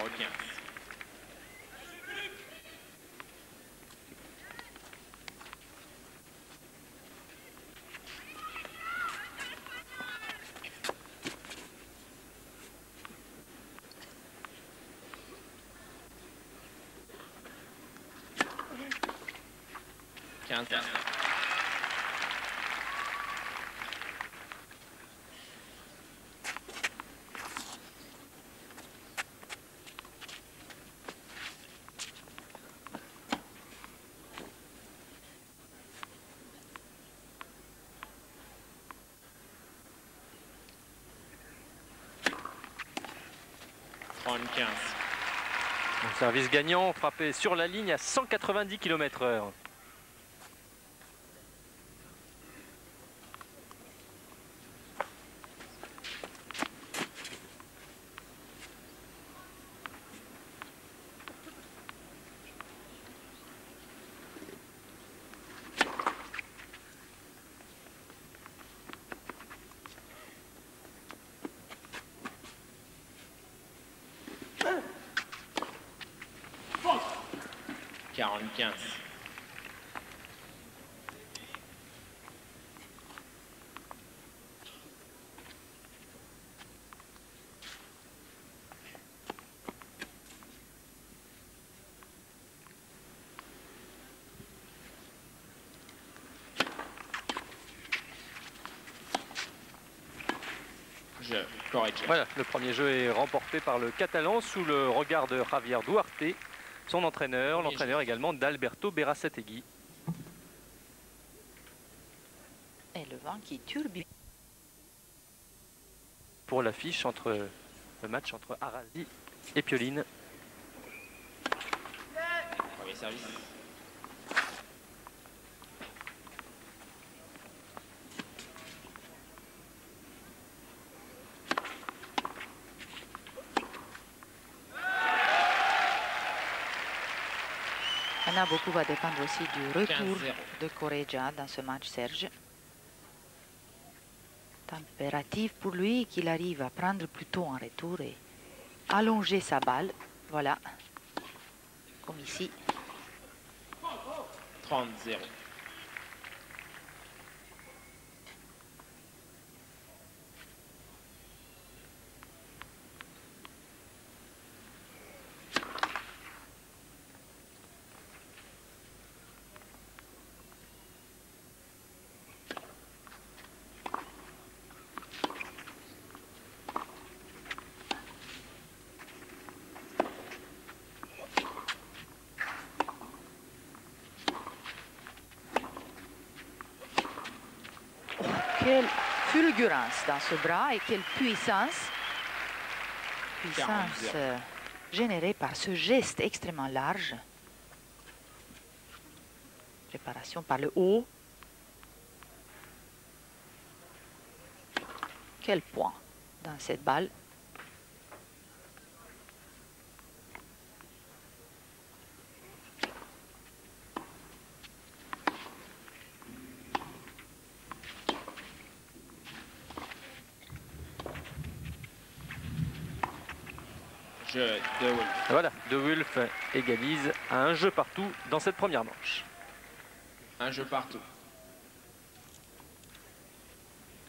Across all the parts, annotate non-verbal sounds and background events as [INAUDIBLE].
all accounts. Countdown. 15 15 service gagnant, frappé sur la ligne à 190 km/h. Voilà, le premier jeu est remporté par le Catalan sous le regard de Javier Duarte, son entraîneur, l'entraîneur également d'Alberto Berasategui. Et le vent qui turbine. Pour l'affiche entre le match entre Araldi et Pioline. Premier service. Beaucoup va dépendre aussi du retour de Corregia dans ce match, Serge. Températive pour lui qu'il arrive à prendre plutôt en retour et allonger sa balle. Voilà, comme ici. 30-0. quelle fulgurance dans ce bras et quelle puissance. Puissance euh, générée par ce geste extrêmement large. Préparation par le haut. Quel point dans cette balle. Voilà, De Wolf égalise à un jeu partout dans cette première manche. Un jeu partout.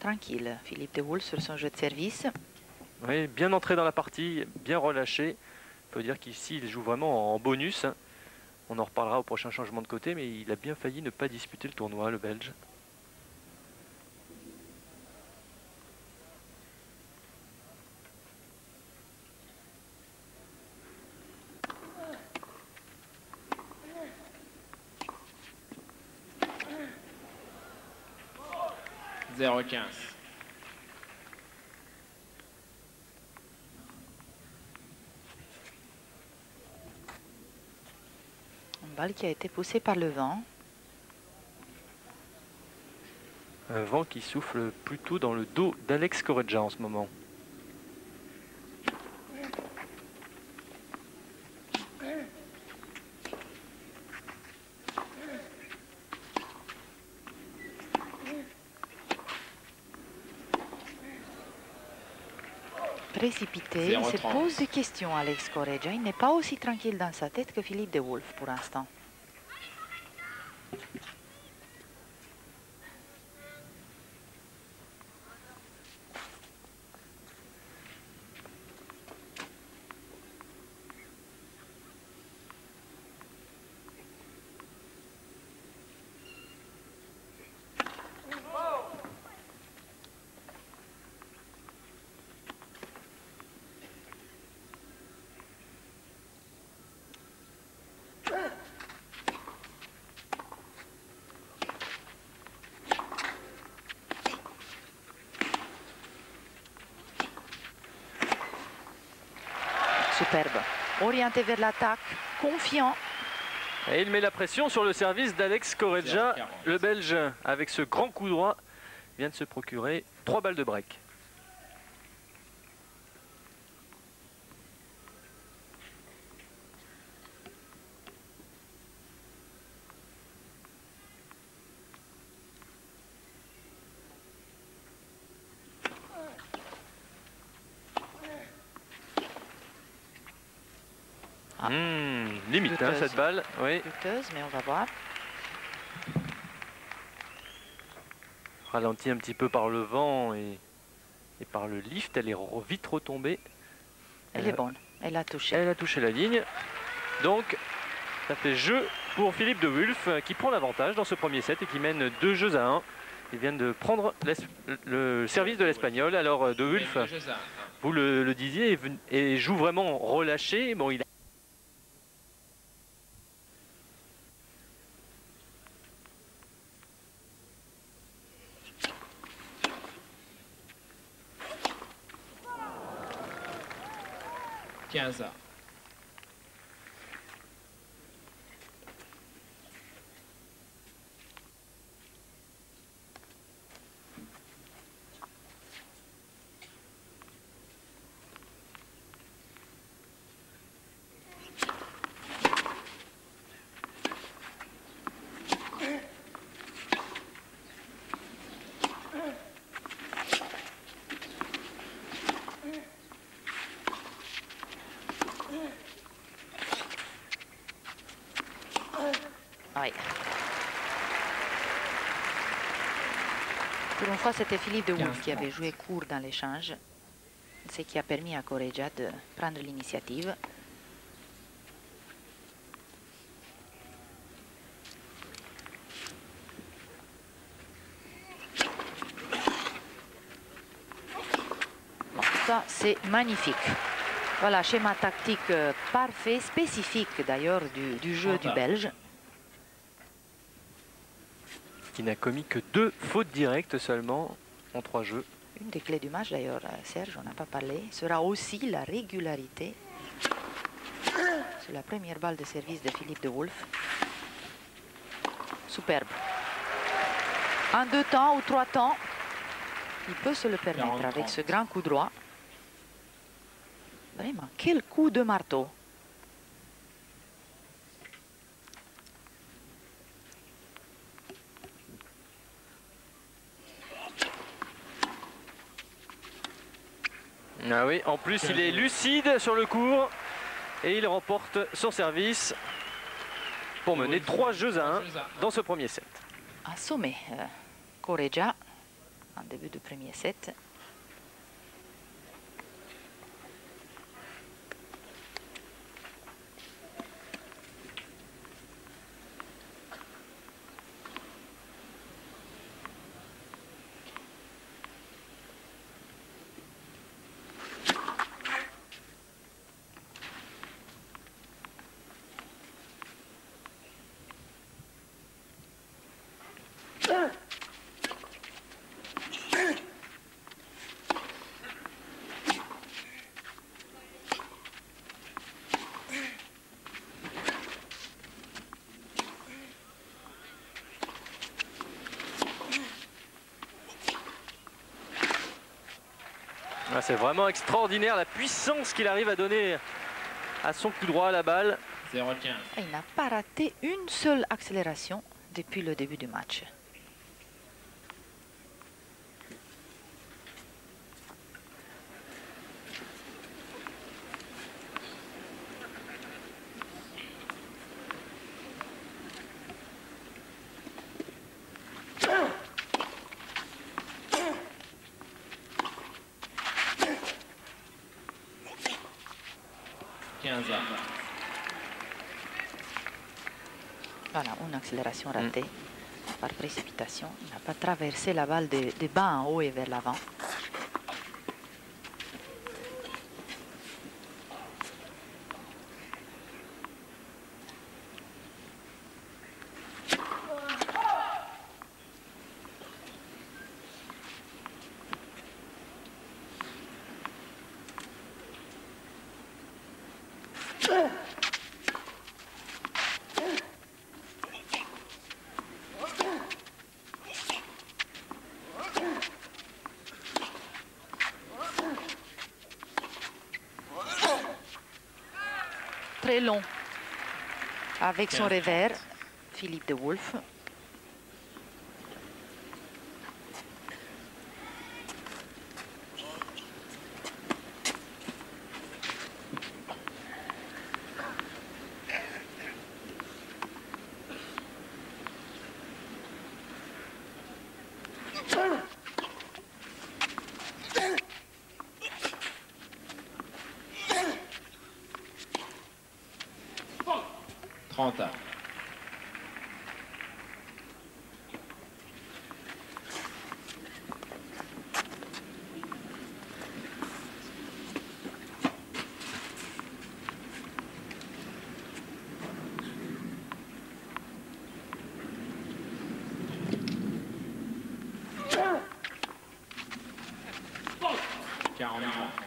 Tranquille, Philippe De Wolf sur son jeu de service. Oui, bien entré dans la partie, bien relâché. On peut dire qu'ici, il joue vraiment en bonus. On en reparlera au prochain changement de côté, mais il a bien failli ne pas disputer le tournoi, le Belge. 0,15. Une balle qui a été poussée par le vent. Un vent qui souffle plutôt dans le dos d'Alex Correggia en ce moment. Précipité. Il se pose des questions, Alex Correggia. Il n'est pas aussi tranquille dans sa tête que Philippe de Wolf pour l'instant. Superbe. Orienté vers l'attaque, confiant. Et il met la pression sur le service d'Alex Correggia. 0,40. Le Belge, avec ce grand coup droit, vient de se procurer trois balles de break. Ah. Hmm, hein, Douteuse. cette balle, oui. Douteuse, mais on va voir. Ralentie un petit peu par le vent et, et par le lift, elle est re- vite retombée. Elle Euh, est bonne. Elle a touché. Elle a touché la ligne. Donc, ça fait jeu pour Philippe de Wulf euh, qui prend l'avantage dans ce premier set et qui mène deux jeux à un. Il vient de prendre le service de l'Espagnol. Alors, euh, de Wulf, vous le, le disiez, et joue vraiment relâché. Bon, il a- Quinze à. Oui. Pour une fois, c'était Philippe de Wolf qui 15, avait joué court dans l'échange, ce qui a permis à Correggia de prendre l'initiative. Bon, ça, c'est magnifique. Voilà, schéma tactique euh, parfait, spécifique d'ailleurs du, du jeu du Enfin. Belge. Qui n'a commis que deux fautes directes seulement en trois jeux. Une des clés du match, d'ailleurs, euh, Serge, on n'a pas parlé, sera aussi la régularité. C'est la première balle de service de Philippe de Wolf. Superbe. En deux temps ou trois temps, il peut se le permettre 40, avec ce 30. grand coup droit. Vraiment, quel coup de marteau. Ah oui, en plus il est lucide sur le cours et il remporte son service pour mener trois jeux à un Trois jeux à un. dans ce premier set. Assommé. euh, Correggia, en début de premier set. C'est vraiment extraordinaire la puissance qu'il arrive à donner à son coup droit à la balle. 0,15. Il n'a pas raté une seule accélération depuis le début du match. Quinze à. Voilà, une accélération ratée par précipitation. Il n'a pas traversé la balle de, de bas en haut et vers l'avant. Avec son 15, revers, Philippe de Wolf. Trente. Quarante. Ah,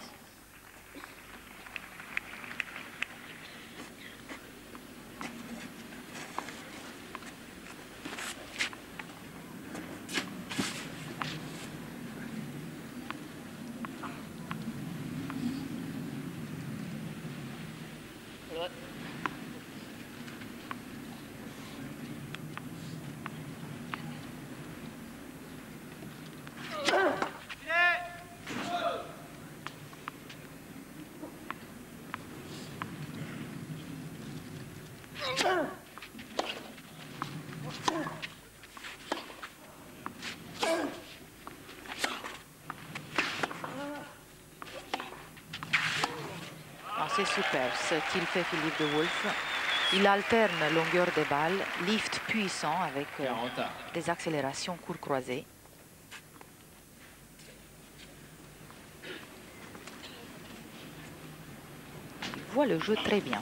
C'est super ce qu'il fait Philippe de Wolf. Il alterne longueur de balle, lift puissant avec euh, des accélérations court croisées. Il voit le jeu très bien.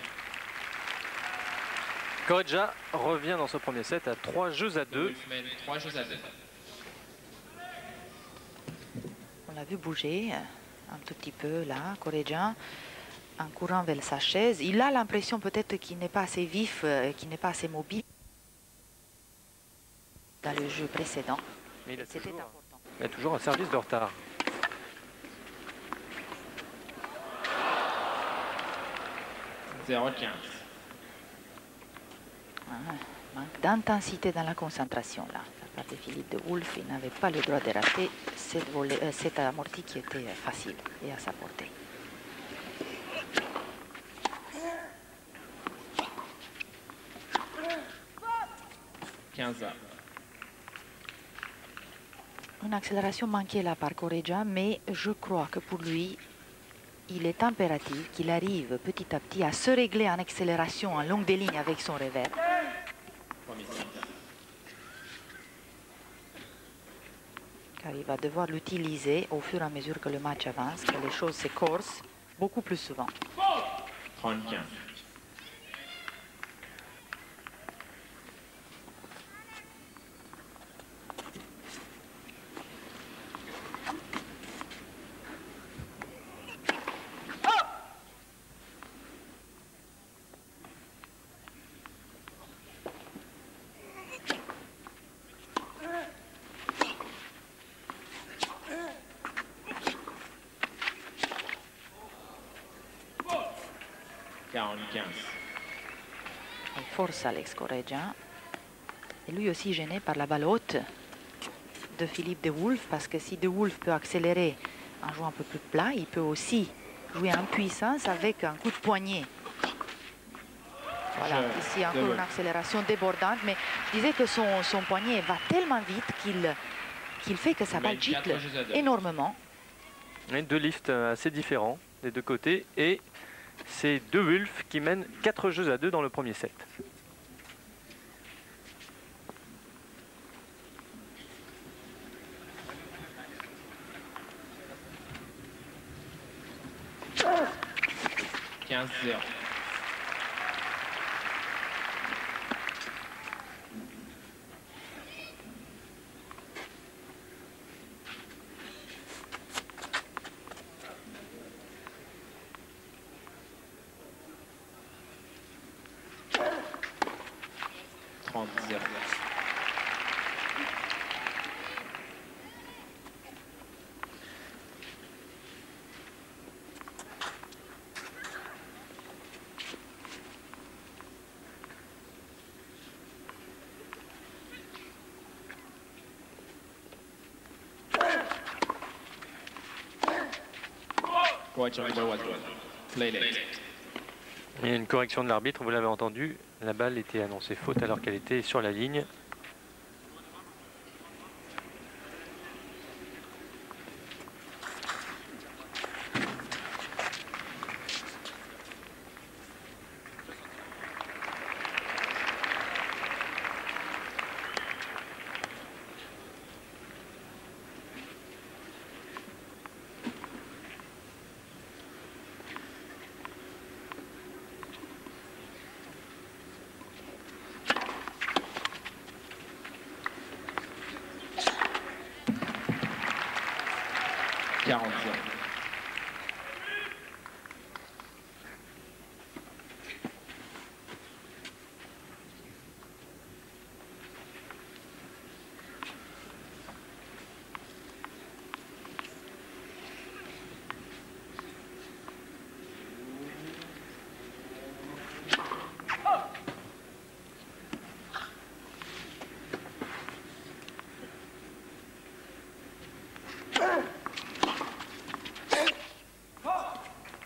Cambodja revient dans ce premier set à 3 jeux à 2. On l'a vu bouger un tout petit peu là, Corégien, en courant vers sa chaise. Il a l'impression peut-être qu'il n'est pas assez vif, euh, qu'il n'est pas assez mobile dans le jeu précédent. Mais il a, toujours, important. il a toujours un service de retard. Zéro 15 manque d'intensité dans la concentration là. La part de Philippe de Wolf, il n'avait pas le droit de rater cette, volée, euh, cette amortie qui était euh, facile et à sa portée. Une accélération manquée là par Correggia, mais je crois que pour lui, il est impératif qu'il arrive petit à petit à se régler en accélération en longue des lignes avec son revers. il va devoir l'utiliser au fur et à mesure que le match avance, que les choses s'écorcent beaucoup plus souvent. Alex Correggia. Et lui aussi gêné par la balle haute de Philippe De Wolf, parce que si De Wolf peut accélérer en jouant un peu plus plat, il peut aussi jouer en puissance avec un coup de poignet. Voilà, ici encore Wolf. une accélération débordante, mais je disais que son, son poignet va tellement vite qu'il fait que sa balle gicle énormément. Et deux lifts euh, assez différents des deux côtés et C'est De Wulf qui mène 4 jeux à 2 dans le premier set. Quinze zéro. Trente zéro. Il y a une correction de l'arbitre, vous l'avez entendu. La balle était annoncée faute alors qu'elle était sur la ligne.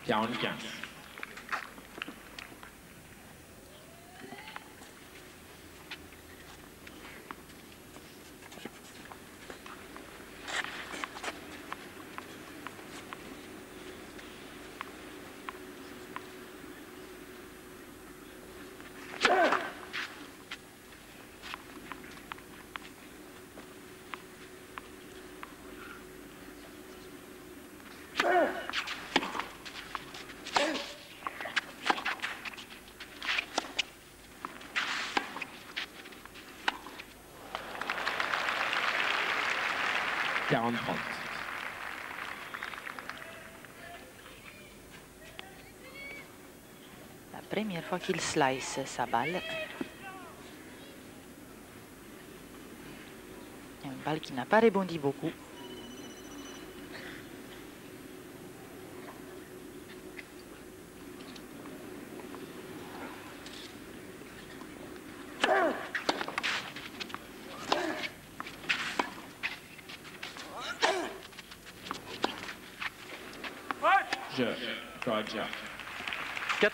讲讲 La première fois qu'il slice sa balle. Une balle qui n'a pas rebondi beaucoup.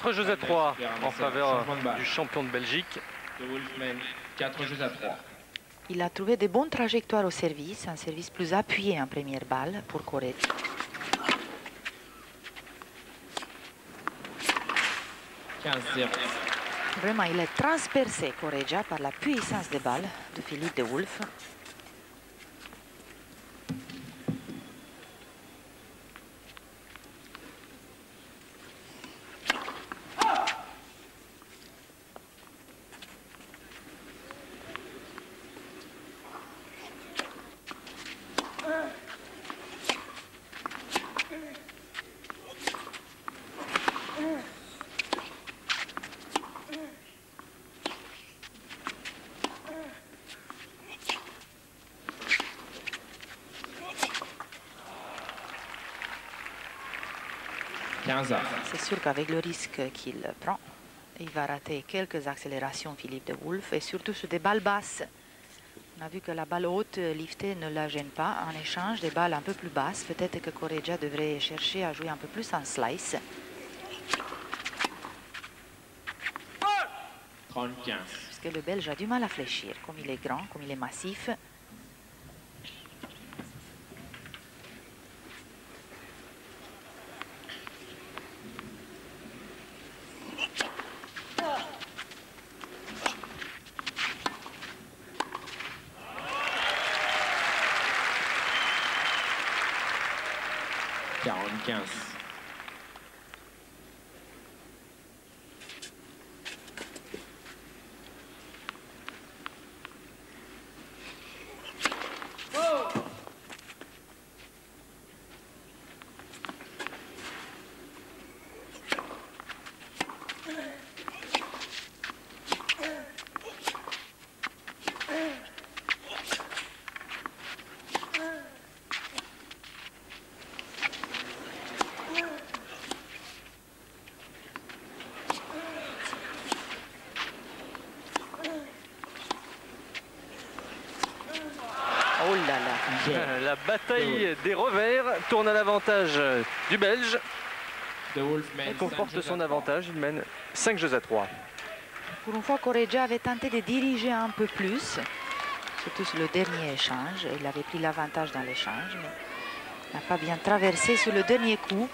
4 jeux à 3 en faveur du champion de Belgique. De Wolfman. Quatre jeux à trois. Il a trouvé de bonnes trajectoires au service, un service plus appuyé en première balle pour zéro. Vraiment, il est transpercé, Corregia, par la puissance de balle de Philippe de Wolf. C'est sûr qu'avec le risque qu'il prend, il va rater quelques accélérations, Philippe de Wolf, et surtout sur des balles basses. On a vu que la balle haute, liftée, ne la gêne pas. En échange, des balles un peu plus basses, peut-être que Corregia devrait chercher à jouer un peu plus en slice. Trente-quinze. Parce que le Belge a du mal à fléchir, comme il est grand, comme il est massif. 45. Oh là là. Jeu [LAUGHS] La bataille des revers tourne à l'avantage du Belge. Il conforte son avantage, il mène 5 jeux à 3. Pour une fois, Correggia avait tenté de diriger un peu plus, surtout sur le dernier échange. Il avait pris l'avantage dans l'échange, mais n'a pas bien traversé sur le dernier coup.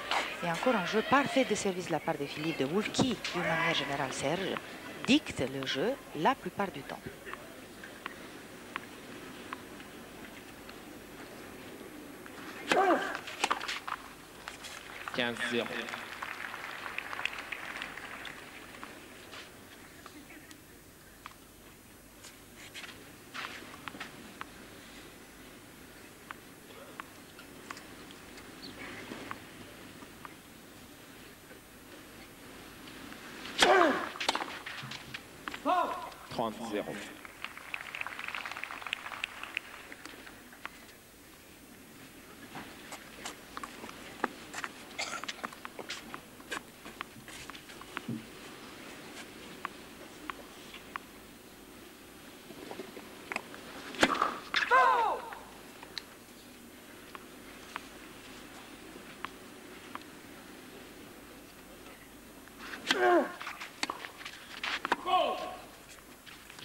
Et encore un jeu parfait de service de la part de Philippe de Wolf, qui, d'une manière générale, Serge, dicte le jeu la plupart du temps. 15-0.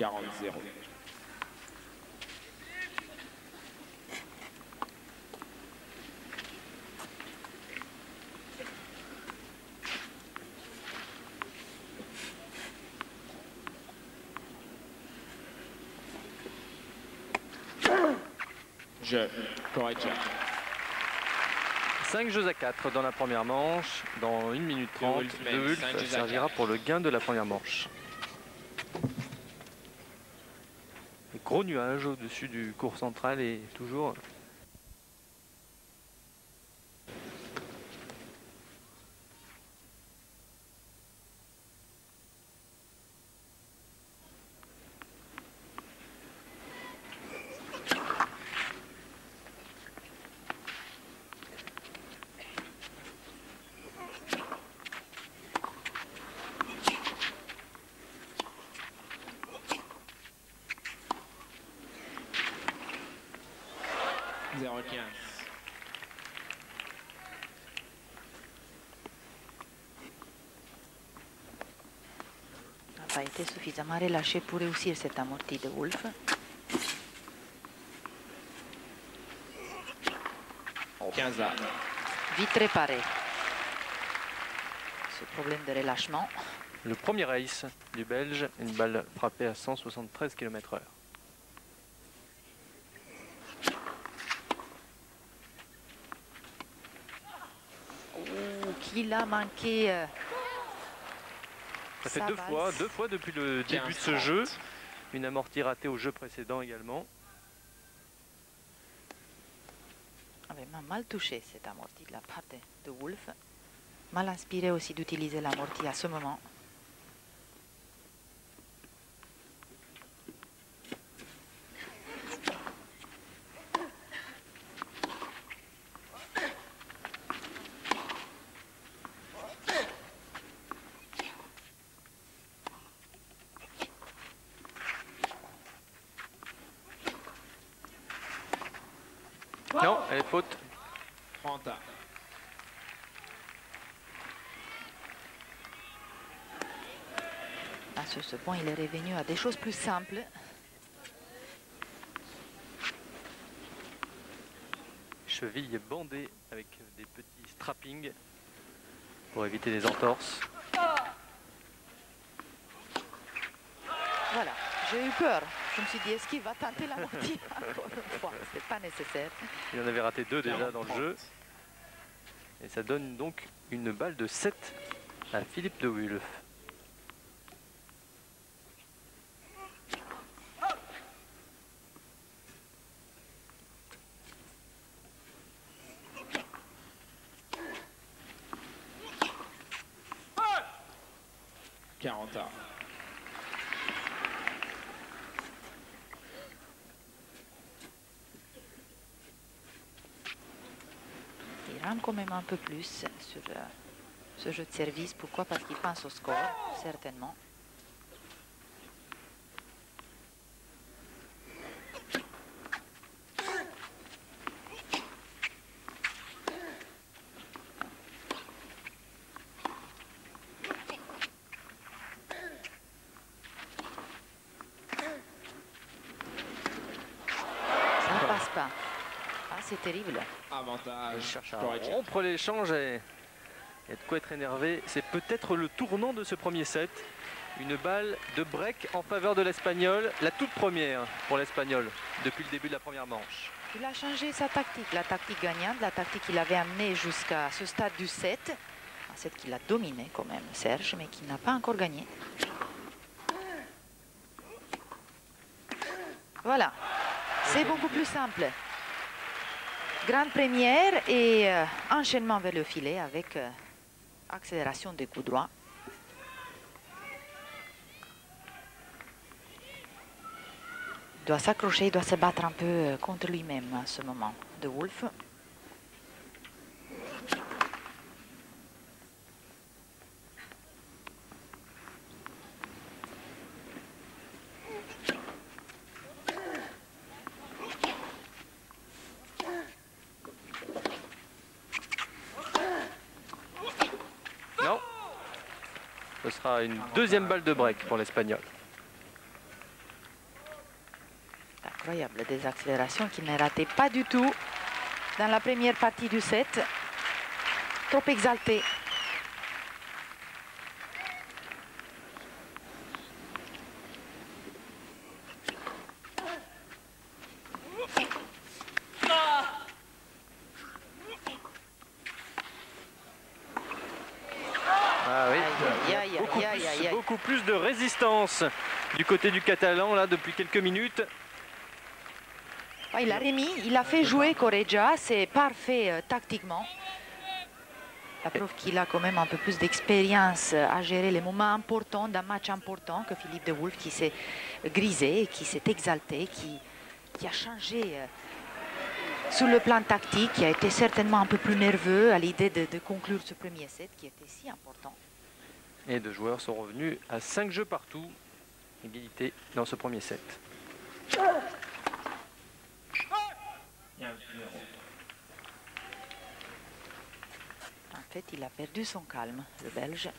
40-0. Jeu. Correct. 5 jeux à 4 dans la première manche. Dans 1 minute 30, le Hulk servira pour le gain de la première manche. Gros nuage au-dessus du cours central et toujours Zéro quinze. n'a pas été suffisamment relâché pour réussir cette amortie de Wolf. Quinze à Vite réparé. Ce problème de relâchement. le premier ace du Belge, une balle frappée à 173 km/h. A manqué. euh, Ça fait deux fois, deux fois depuis le début de ce 15-30. jeu. Une amortie ratée au jeu précédent également. ma- mal touché cette amortie de la part de, de Wolf. Mal inspiré aussi d'utiliser l'amortie à ce moment. Non, elle est faute. trente à Ah, sur ce point, il est revenu à des choses plus simples. Cheville bandée avec des petits strappings pour éviter les entorses. Voilà, j'ai eu peur. Je me suis dit, est-ce qu'il va tenter l'amortie [LAUGHS] encore une fois? Ce n'est pas nécessaire. Il en avait raté deux déjà dans le jeu. Et ça donne donc une balle de 7 à Philippe de Wulf. Quarante à. Il rame quand même un peu plus sur euh, ce jeu de service. Pourquoi? Parce qu'il pense au score, certainement. Ça passe pas. Ah, c'est terrible. Avantage. cherche à rompre l'échange et, et de quoi être énervé. C'est peut-être le tournant de ce premier set. Une balle de break en faveur de l'Espagnol, la toute première pour l'Espagnol depuis le début de la première manche. Il a changé sa tactique, la tactique gagnante, la tactique qu'il avait amenée jusqu'à ce stade du 7. Un set qu'il a dominé quand même, Serge, mais qui n'a pas encore gagné. Voilà, c'est beaucoup plus simple. Grande première et euh, enchaînement vers le filet avec euh, accélération des coups droits. Il doit s'accrocher, il doit se battre un peu euh, contre lui-même à ce moment de Wolf. Non Une deuxième balle de break pour l'Espagnol. Incroyable, des accélérations qu'il ne ratait pas du tout dans la première partie du set. Trop exalté. Ah oui, Aïe, aïe, aïe, beaucoup, aïe, plus, aïe, aïe. beaucoup plus de du côté du Catalan là depuis quelques minutes. Ah, il a remis, il a fait jouer Correggia, c'est parfait euh, tactiquement. La preuve qu'il a quand même un peu plus d'expérience euh, à gérer les moments importants d'un match important que Philippe de Wolf qui s'est grisé, qui s'est exalté, qui, a changé euh, sur le plan tactique, qui a été certainement un peu plus nerveux à l'idée de conclure ce premier set qui était si important. Et deux joueurs sont revenus à 5 jeux partout. Égalité dans ce premier set. En fait, il a perdu son calme, le Belge.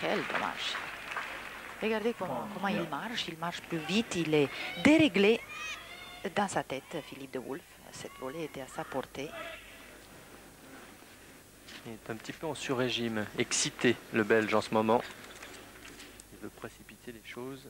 Quel dommage. Regardez comment, comment il marche. Il marche plus vite. Il est déréglé dans sa tête, Philippe de Wolf. Cette volée était à sa portée. Il est un petit peu en sur-régime, excité le Belge en ce moment. Il veut précipiter les choses.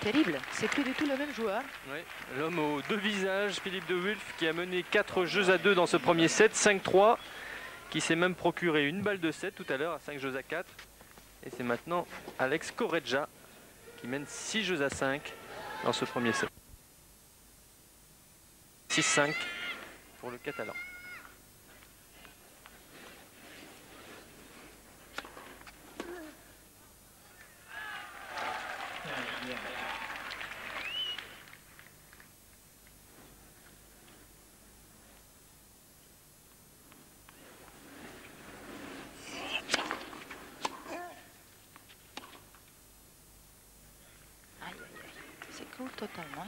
Terrible, c'est plus du tout le même joueur. Oui, L'homme aux deux visages, Philippe de Wulf, qui a mené 4 jeux à 2 dans ce premier set, 5-3, qui s'est même procuré une balle de 7 tout à l'heure, à 5 jeux à 4. Et c'est maintenant Alex Correggia qui mène 6 jeux à 5 dans ce premier set. 6-5 pour le Catalan.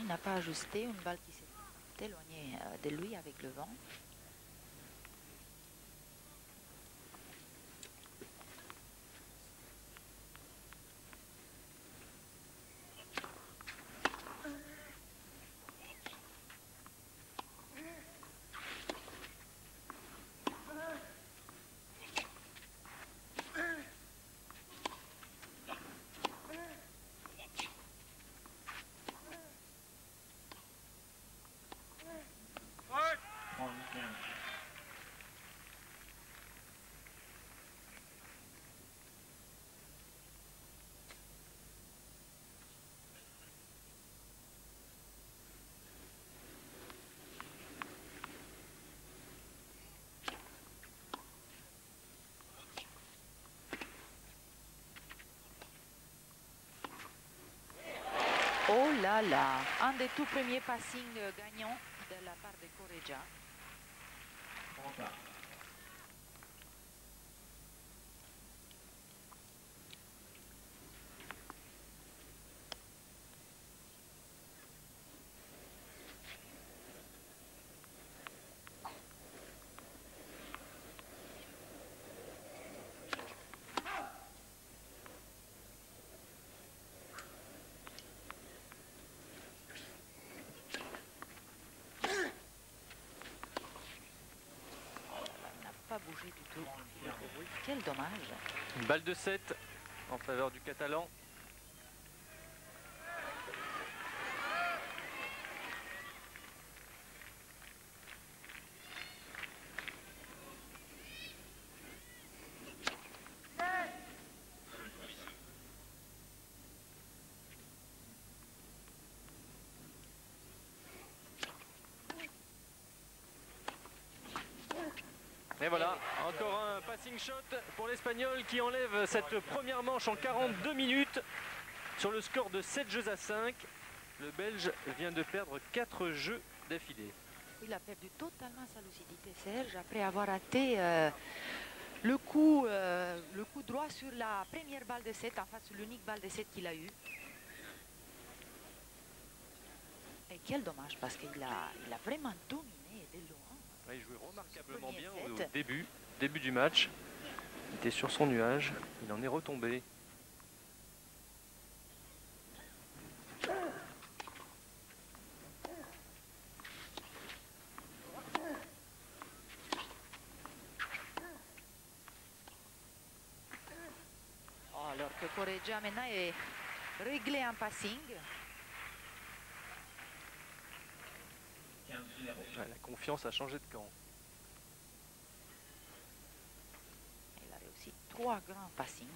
N'a pas ajusté une balle qui s'est éloignée euh, de lui avec le vent. Oh là là, un des tout premiers passings euh, gagnants de la part de Correggia. Pas bougé du tout. Quel dommage. Une balle de 7 en faveur du Catalan. Et voilà, encore un passing shot pour l'Espagnol qui enlève cette première manche en 42 minutes sur le score de 7 jeux à 5. Le Belge vient de perdre 4 jeux d'affilée. Il a perdu totalement sa lucidité, Serge, après avoir raté euh, le, coup, euh, le coup droit sur la première balle de 7, en fait sur l'unique balle de 7 qu'il a eue. Et quel dommage, parce qu'il a, a vraiment loin. Ouais, Il jouait remarquablement bien au début, début du match. Il était sur son nuage, il en est retombé. Oh, alors que Correggia maintenant est réglé en passing. La confiance a changé de camp. Il a réussi trois grands passings.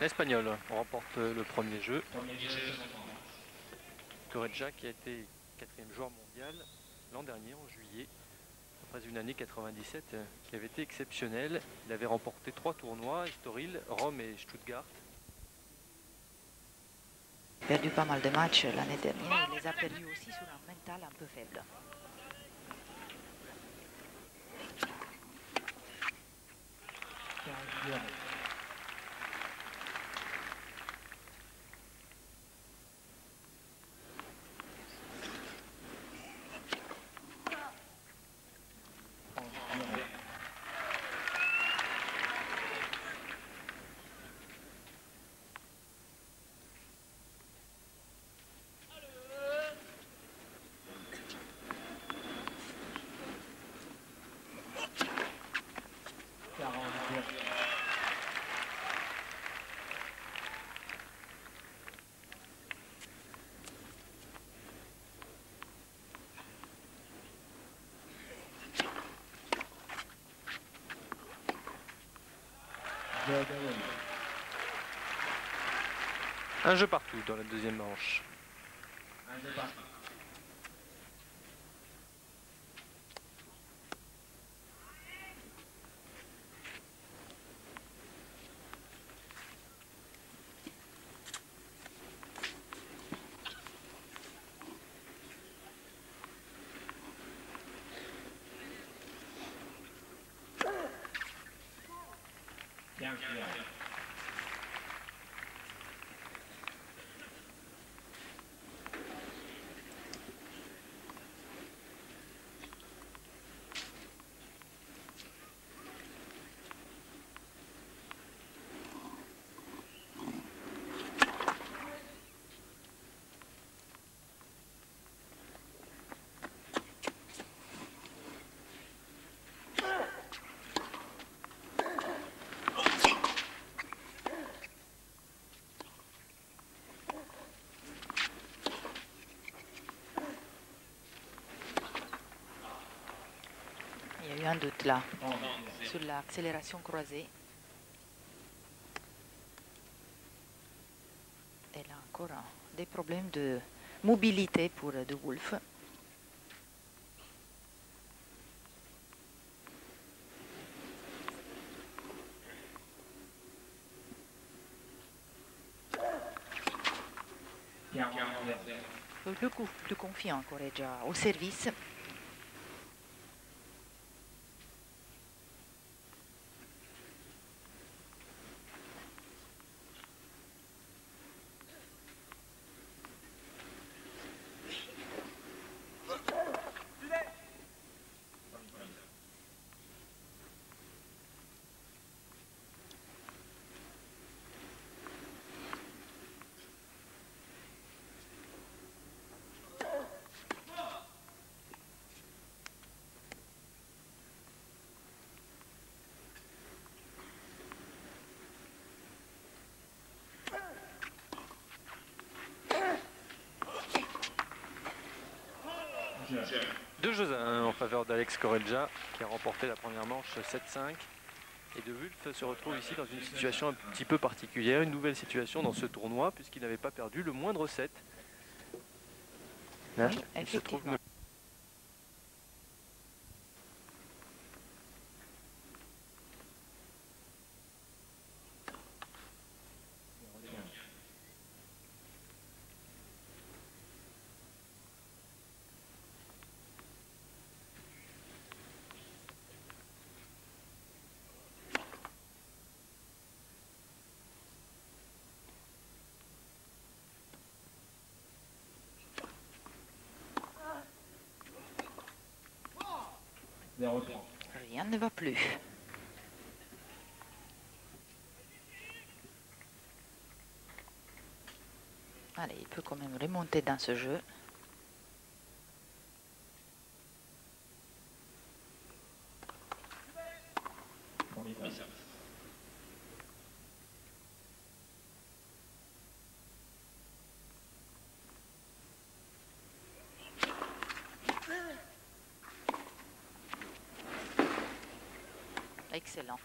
L'Espagnol remporte le premier jeu. Correggia qui a été quatrième joueur mondial l'an dernier en juillet. Après une année 97 euh, qui avait été exceptionnelle, il avait remporté trois tournois, Estoril, Rome et Stuttgart. perdu pas mal de matchs l'année dernière. Il les a perdus aussi sur un mental un peu faible. Yeah. Un jeu partout dans la deuxième manche. Eu un doute là sur l'accélération croisée. Et là encore des problèmes de mobilité pour De Wolf. Le coup plus confiant Correggia au service. Deux jeux à 1 en faveur d'Alex Correggia qui a remporté la première manche 7-5. Et De Wulf se retrouve ici dans une situation un petit peu particulière, une nouvelle situation dans ce tournoi puisqu'il n'avait pas perdu le moindre set. Là, Oui, il se trouve effectivement. Rien ne va plus. Allez, il peut quand même remonter dans ce jeu. Excellent.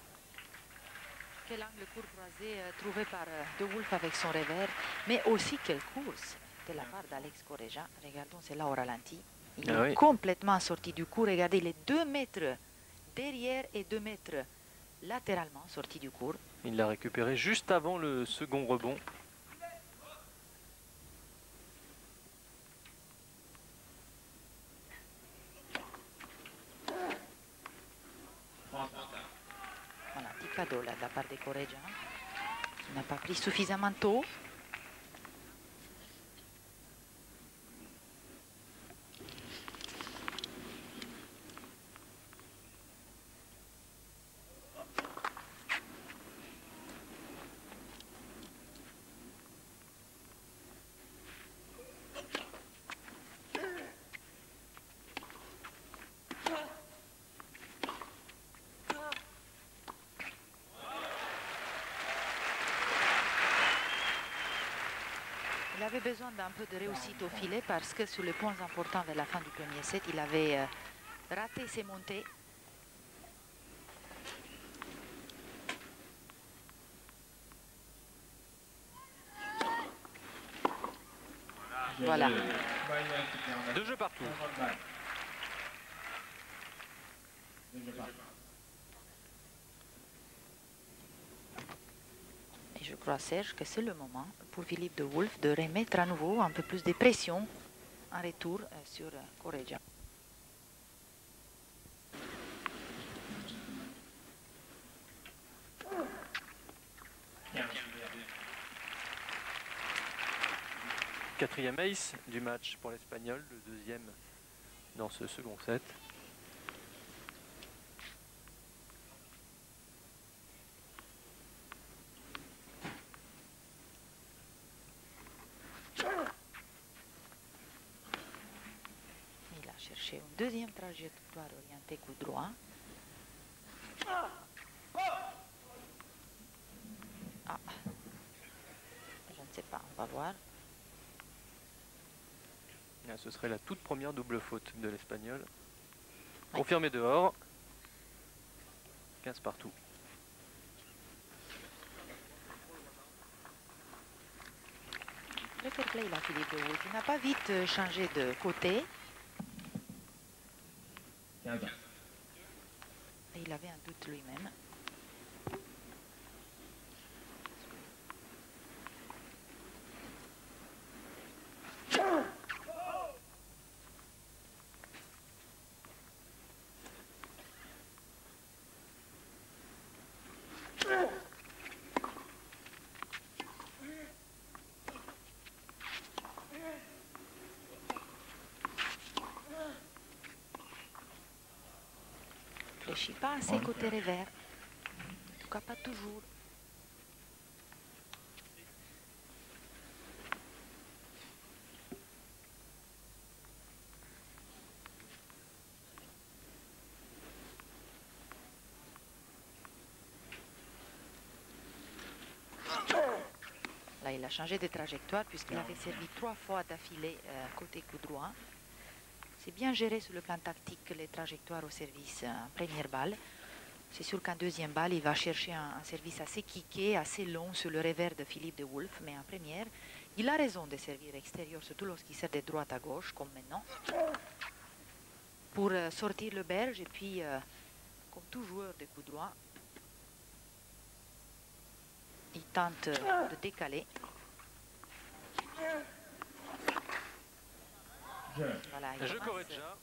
fait l'angle court croisé euh, trouvé par euh, De Wolf avec son revers, mais aussi quelle course de la part d'Alex Correja. Regardons, c'est là au ralenti. Il Ah est oui. complètement sorti du cours. Regardez, il est 2 mètres derrière et 2 mètres latéralement sorti du cours. Il l'a récupéré juste avant le second rebond. Voilà, petit cadeau de la part de Correja. Il n'a pas pris suffisamment tôt. Avait besoin d'un peu de réussite au filet parce que sur les points importants vers la fin du premier set, il avait euh, raté ses montées. Voilà. Deux jeux partout. Et je Serge, que c'est le moment pour Philippe de Wolf de remettre à nouveau un peu plus de pression en retour euh, sur euh, Corregia. Quatrième ace du match pour l'Espagnol, le deuxième dans ce second set. Il a cherché une deuxième trajectoire orientée coup droit. Ah. Je ne sais pas, on va voir. Ah, Ce serait la toute première double faute de l'Espagnol. Ouais. Confirmé dehors. 15 partout. Très fair play là, Philippe de Wolf. Il n'a pas vite euh, changé de côté. Il avait un doute lui-même. Réfléchit pas assez côté revers. En tout cas, pas toujours. Là, il a changé de trajectoire puisqu'il avait servi trois fois d'affilée euh, côté coup droit. C'est bien géré sur le plan tactique les trajectoires au service euh, en première balle. C'est sûr qu'en deuxième balle, il va chercher un, service assez kické, assez long sur le revers de Philippe de Wolf. Mais en première, il a raison de servir extérieur, surtout lorsqu'il sert de droite à gauche, comme maintenant, pour euh, sortir le berge. Et puis, euh, comme tout joueur de coup droit, il tente euh, de décaler. Voilà, il Correggia.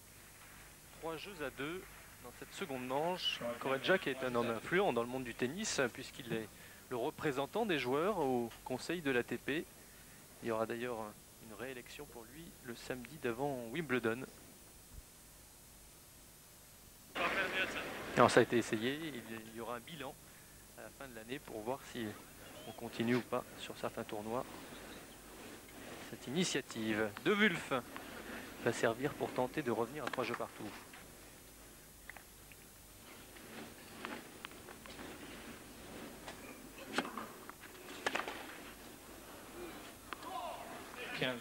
Trois jeux à deux dans cette seconde manche. Correggia qui est un homme influent dans le monde du tennis puisqu'il est le représentant des joueurs au conseil de l'ATP. Il y aura d'ailleurs une réélection pour lui le samedi d'avant Wimbledon. Alors ça a été essayé, il il y aura un bilan à la fin de l'année pour voir si on continue ou pas sur certains tournois. Cette initiative de Wulf va servir pour tenter de revenir à trois jeux partout. Quinze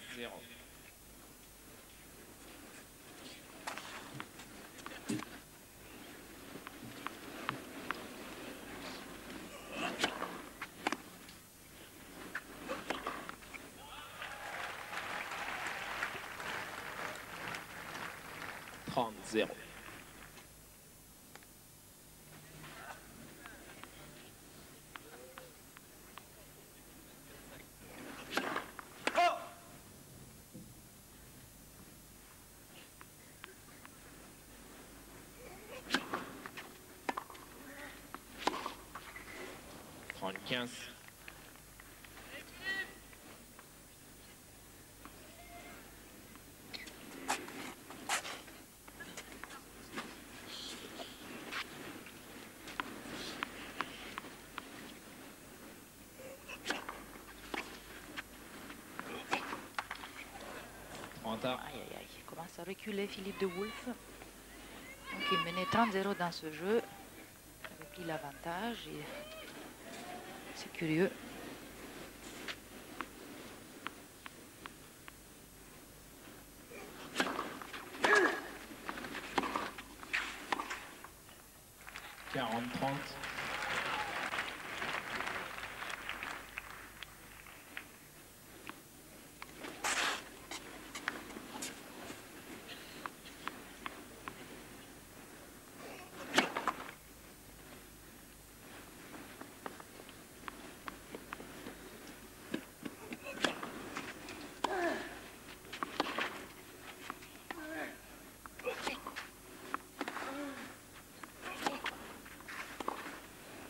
0. Prends une 15. Aïe, aïe, aïe. Il commence à reculer Philippe de Wolf. Donc il menait 30-0 dans ce jeu. Il avait pris l'avantage. Et... C'est curieux.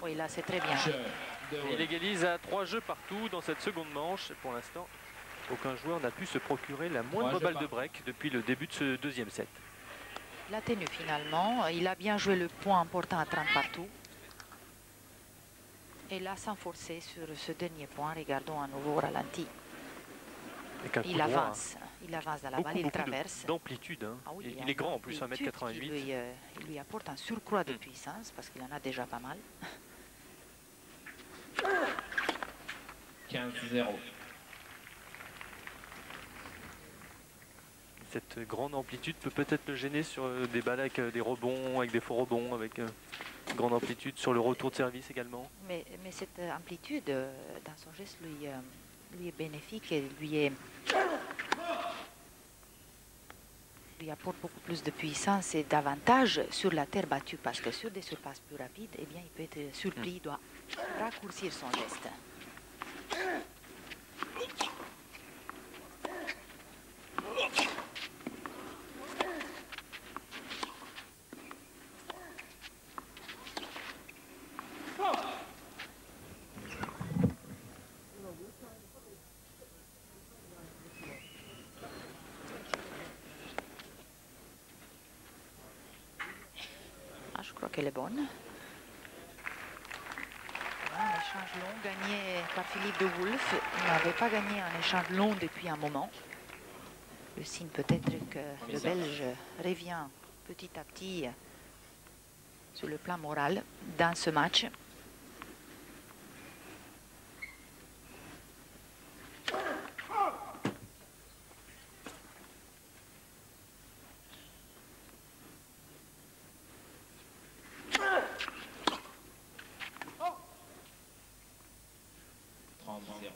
Oui, là c'est très bien. Et il égalise à trois jeux partout dans cette seconde manche. Pour l'instant, aucun joueur n'a pu se procurer la moindre balle de break depuis le début de ce deuxième set. Il a tenu finalement. Il a bien joué le point important à 30 partout. Et là, sans forcer sur ce dernier point, regardons à nouveau au ralenti. Il droit, avance. Il avance dans la beaucoup, balle, il traverse. d'amplitude. hein. Ah oui, il, est grand en plus, amplitude 1m88. Qui lui, euh, il lui apporte un surcroît de Hmm. puissance parce qu'il en a déjà pas mal. 15-0. Cette grande amplitude peut peut-être le gêner sur euh, des balles avec euh, des rebonds, avec des faux rebonds, avec euh, une grande amplitude sur le retour de service également. Mais, mais cette amplitude dans son geste lui, lui est bénéfique et lui, est, lui apporte beaucoup plus de puissance et d'avantage sur la terre battue parce que sur des surfaces plus rapides, eh bien, il peut être surpris, il doit raccourcir son geste. Ah, je crois qu'elle est bonne. Voilà, un échange long gagné par Philippe de Wolf. Il n'avait pas gagné un échange long depuis un moment. Le signe peut-être que le Belge revient petit à petit sur le plan moral dans ce match. Trente zéro.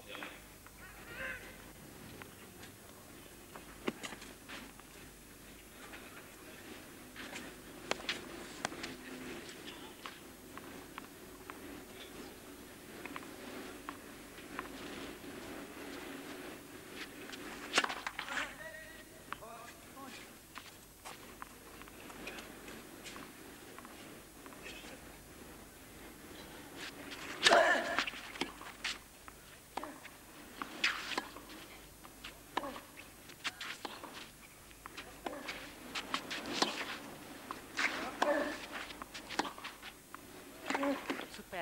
Superbe.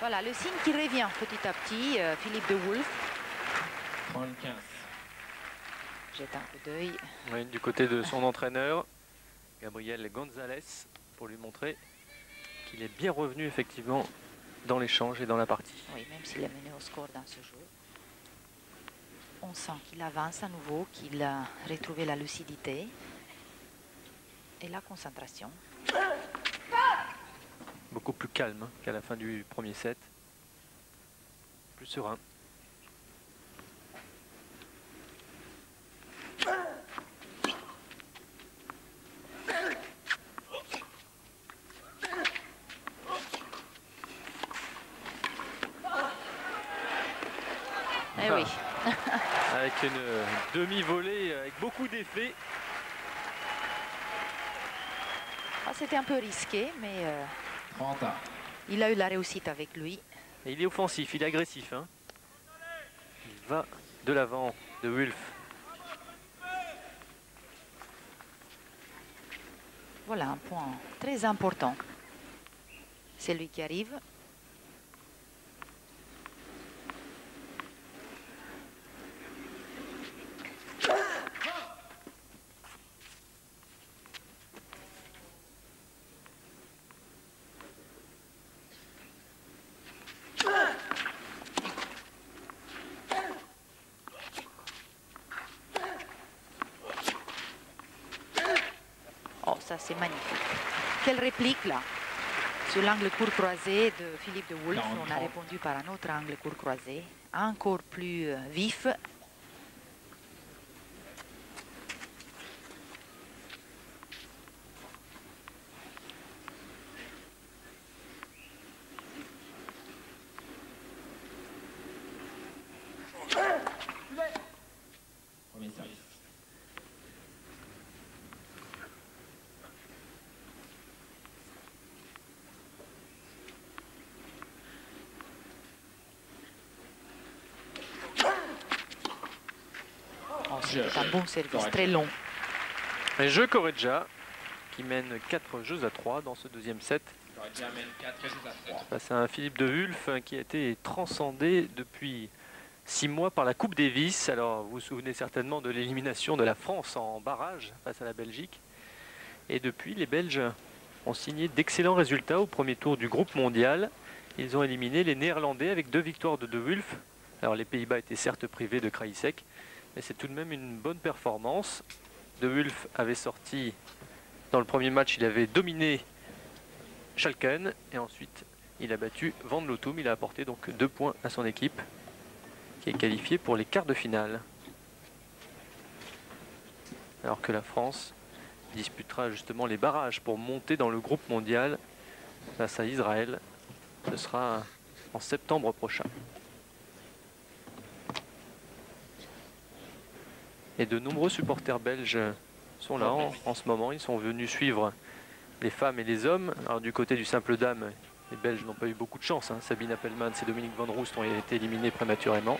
Voilà, le signe qui revient petit à petit, euh, Philippe de Wolf. Jette un coup d'œil. Oui, du côté de son entraîneur, Gabriel Gonzalez, pour lui montrer qu'il est bien revenu effectivement dans l'échange et dans la partie. Oui, même s'il est mené au score dans ce jeu. On sent qu'il avance à nouveau, qu'il a retrouvé la lucidité et la concentration beaucoup plus calme hein, qu'à la fin du premier set. Plus serein. Eh oui. [LAUGHS] avec une euh, demi-volée, euh, avec beaucoup d'effets. Ah, c'était un peu risqué, mais... Euh, il a eu la réussite avec lui. Et il est offensif, il est agressif. hein. Il va de l'avant de Wulf. Voilà un point très important. C'est lui qui arrive. Oh, ça c'est magnifique. Quelle réplique là Sur l'angle court croisé de Philippe de Wolf, Non, on a répondu par un autre angle court croisé, encore plus euh, vif. C'est un bon service, très long. Et jeu Correggia qui mène 4 jeux à 3 dans ce deuxième set. Correggia mène 4 jeux à 3. Face à un Philippe de Wulf hein, qui a été transcendé depuis 6 mois par la Coupe Davis. Alors vous vous souvenez certainement de l'élimination de la France en barrage face à la Belgique. Et depuis, les Belges ont signé d'excellents résultats au premier tour du groupe mondial. Ils ont éliminé les Néerlandais avec deux victoires de De Wulf. Alors les Pays-Bas étaient certes privés de Krajicek, mais c'est tout de même une bonne performance. De Wulf avait sorti, dans le premier match, il avait dominé Schalken et ensuite il a battu Van Lotum. Il a apporté donc deux points à son équipe qui est qualifiée pour les quarts de finale. Alors que la France disputera justement les barrages pour monter dans le groupe mondial face à Israël. Ce sera en septembre prochain. Et de nombreux supporters belges sont là en, ce moment. Ils sont venus suivre les femmes et les hommes. Alors du côté du simple dame, les Belges n'ont pas eu beaucoup de chance. hein. Sabine Appelmans et Dominique Van Roest ont été éliminés prématurément.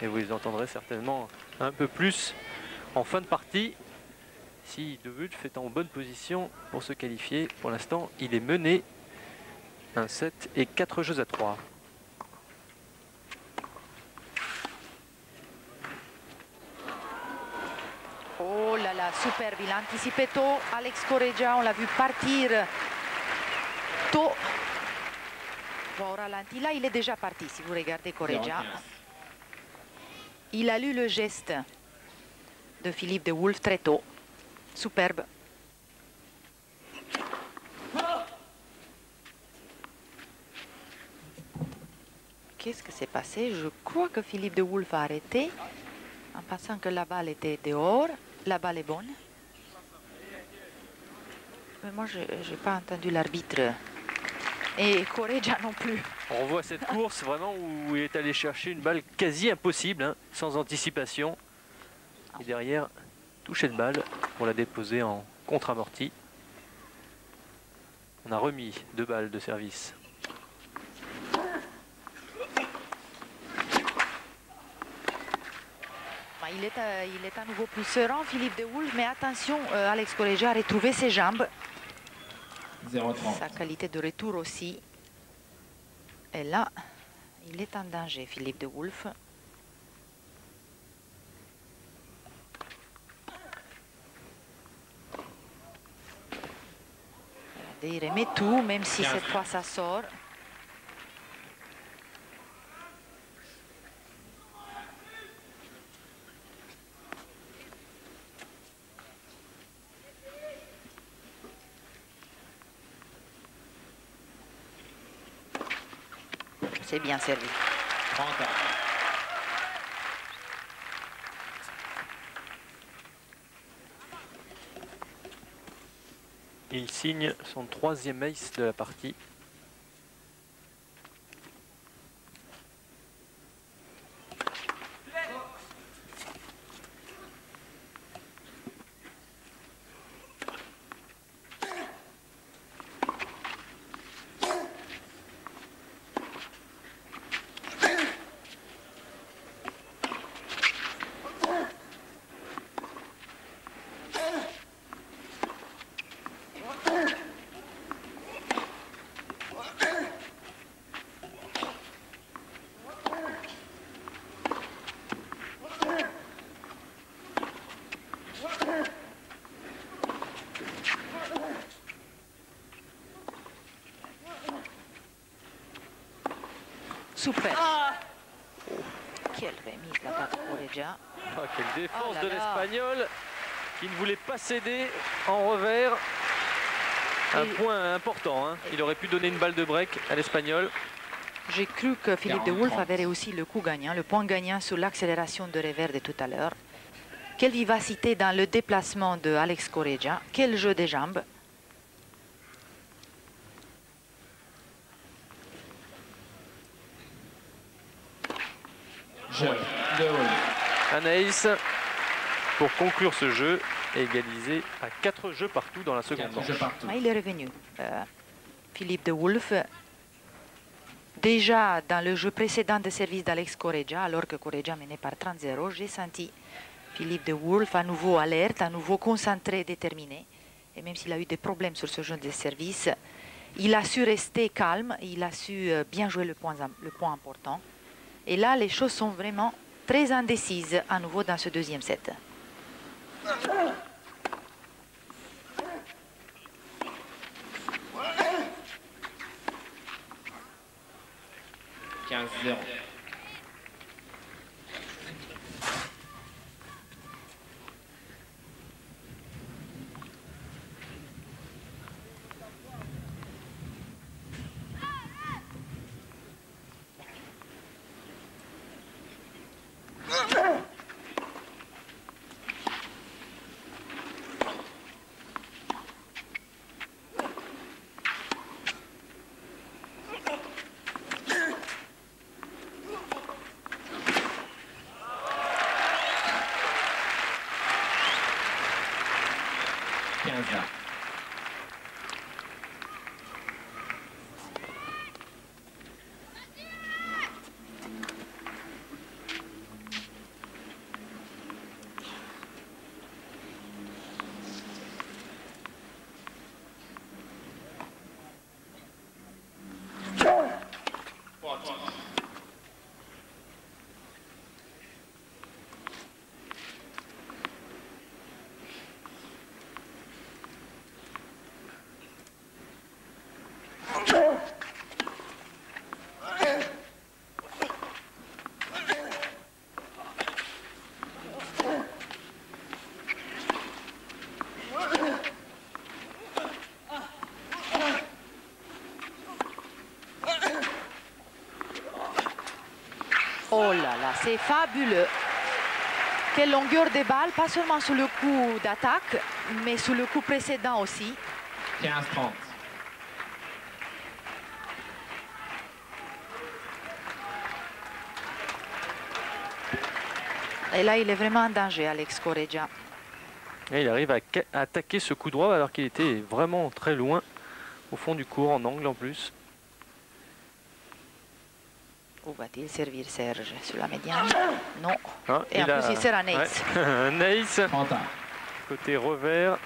Et vous les entendrez certainement un peu plus en fin de partie. Si De Wulf est en bonne position pour se qualifier, pour l'instant, il est mené un 7 et 4 jeux à 3. Oh là là, superbe, il a anticipé tôt. Alex Correggia, on l'a vu partir tôt. Là, il est déjà parti, si vous regardez Correggia. 0-15. Il a lu le geste de Philippe de Wolf très tôt. Superbe. Qu'est-ce que s'est passé? Je crois que Philippe de Wolf a arrêté en pensant que la balle était dehors. La balle est bonne. Moi, je n'ai pas entendu l'arbitre. Et Correggia non plus. On revoit cette course vraiment où il est allé chercher une balle quasi impossible, hein, sans anticipation. Et derrière, toucher de balle pour la déposer en contre-amorti. On a remis deux balles de service. Il est, à, il est à nouveau plus serein, Philippe de Wolf, mais attention, euh, Alex Correggia a retrouvé ses jambes, 0-30. sa qualité de retour aussi. Et là, il est en danger, Philippe de Wolf. Il remet tout, même si cette fois ça sort. C'est bien servi. 30 à Il signe son troisième ace de la partie. Super. Oh, quelle remise la. Ah, quelle défense Oh là de l'Espagnol qui ne voulait pas céder en revers. Un Et- point important. hein. Il aurait pu donner une balle de break à l'Espagnol. J'ai cru que Philippe de Wolf 40. avait aussi le coup gagnant, le point gagnant sur l'accélération de revers de tout à l'heure. Quelle vivacité dans le déplacement de Alex Correggia. Quel jeu des jambes. Jeu de Wolf. Anaïs pour conclure ce jeu et égaliser à 4 jeux partout dans la seconde manche. Ah, il est revenu. Euh, Philippe de Wolf. Déjà dans le jeu précédent de service d'Alex Correggia, alors que Correggia menait par 30-0, j'ai senti Philippe de Wolf à nouveau alerte, à nouveau concentré, déterminé. Et même s'il a eu des problèmes sur ce jeu de service, il a su rester calme, il a su euh, bien jouer le point, le point important. Et là, les choses sont vraiment très indécises à nouveau dans ce deuxième set. 15-0. Quinze funds. Oh là là, c'est fabuleux. Quelle longueur de balle, pas seulement sur le coup d'attaque, mais sur le coup précédent aussi. 15-30. Et là, il est vraiment en danger, Alex Correggia. Et il arrive à attaquer ce coup droit alors qu'il était vraiment très loin au fond du court en angle en plus. Où va-t-il servir Serge Sur la médiane Non. Hein, Et en a- plus, il sert à. Ouais. 30 ans. côté revers.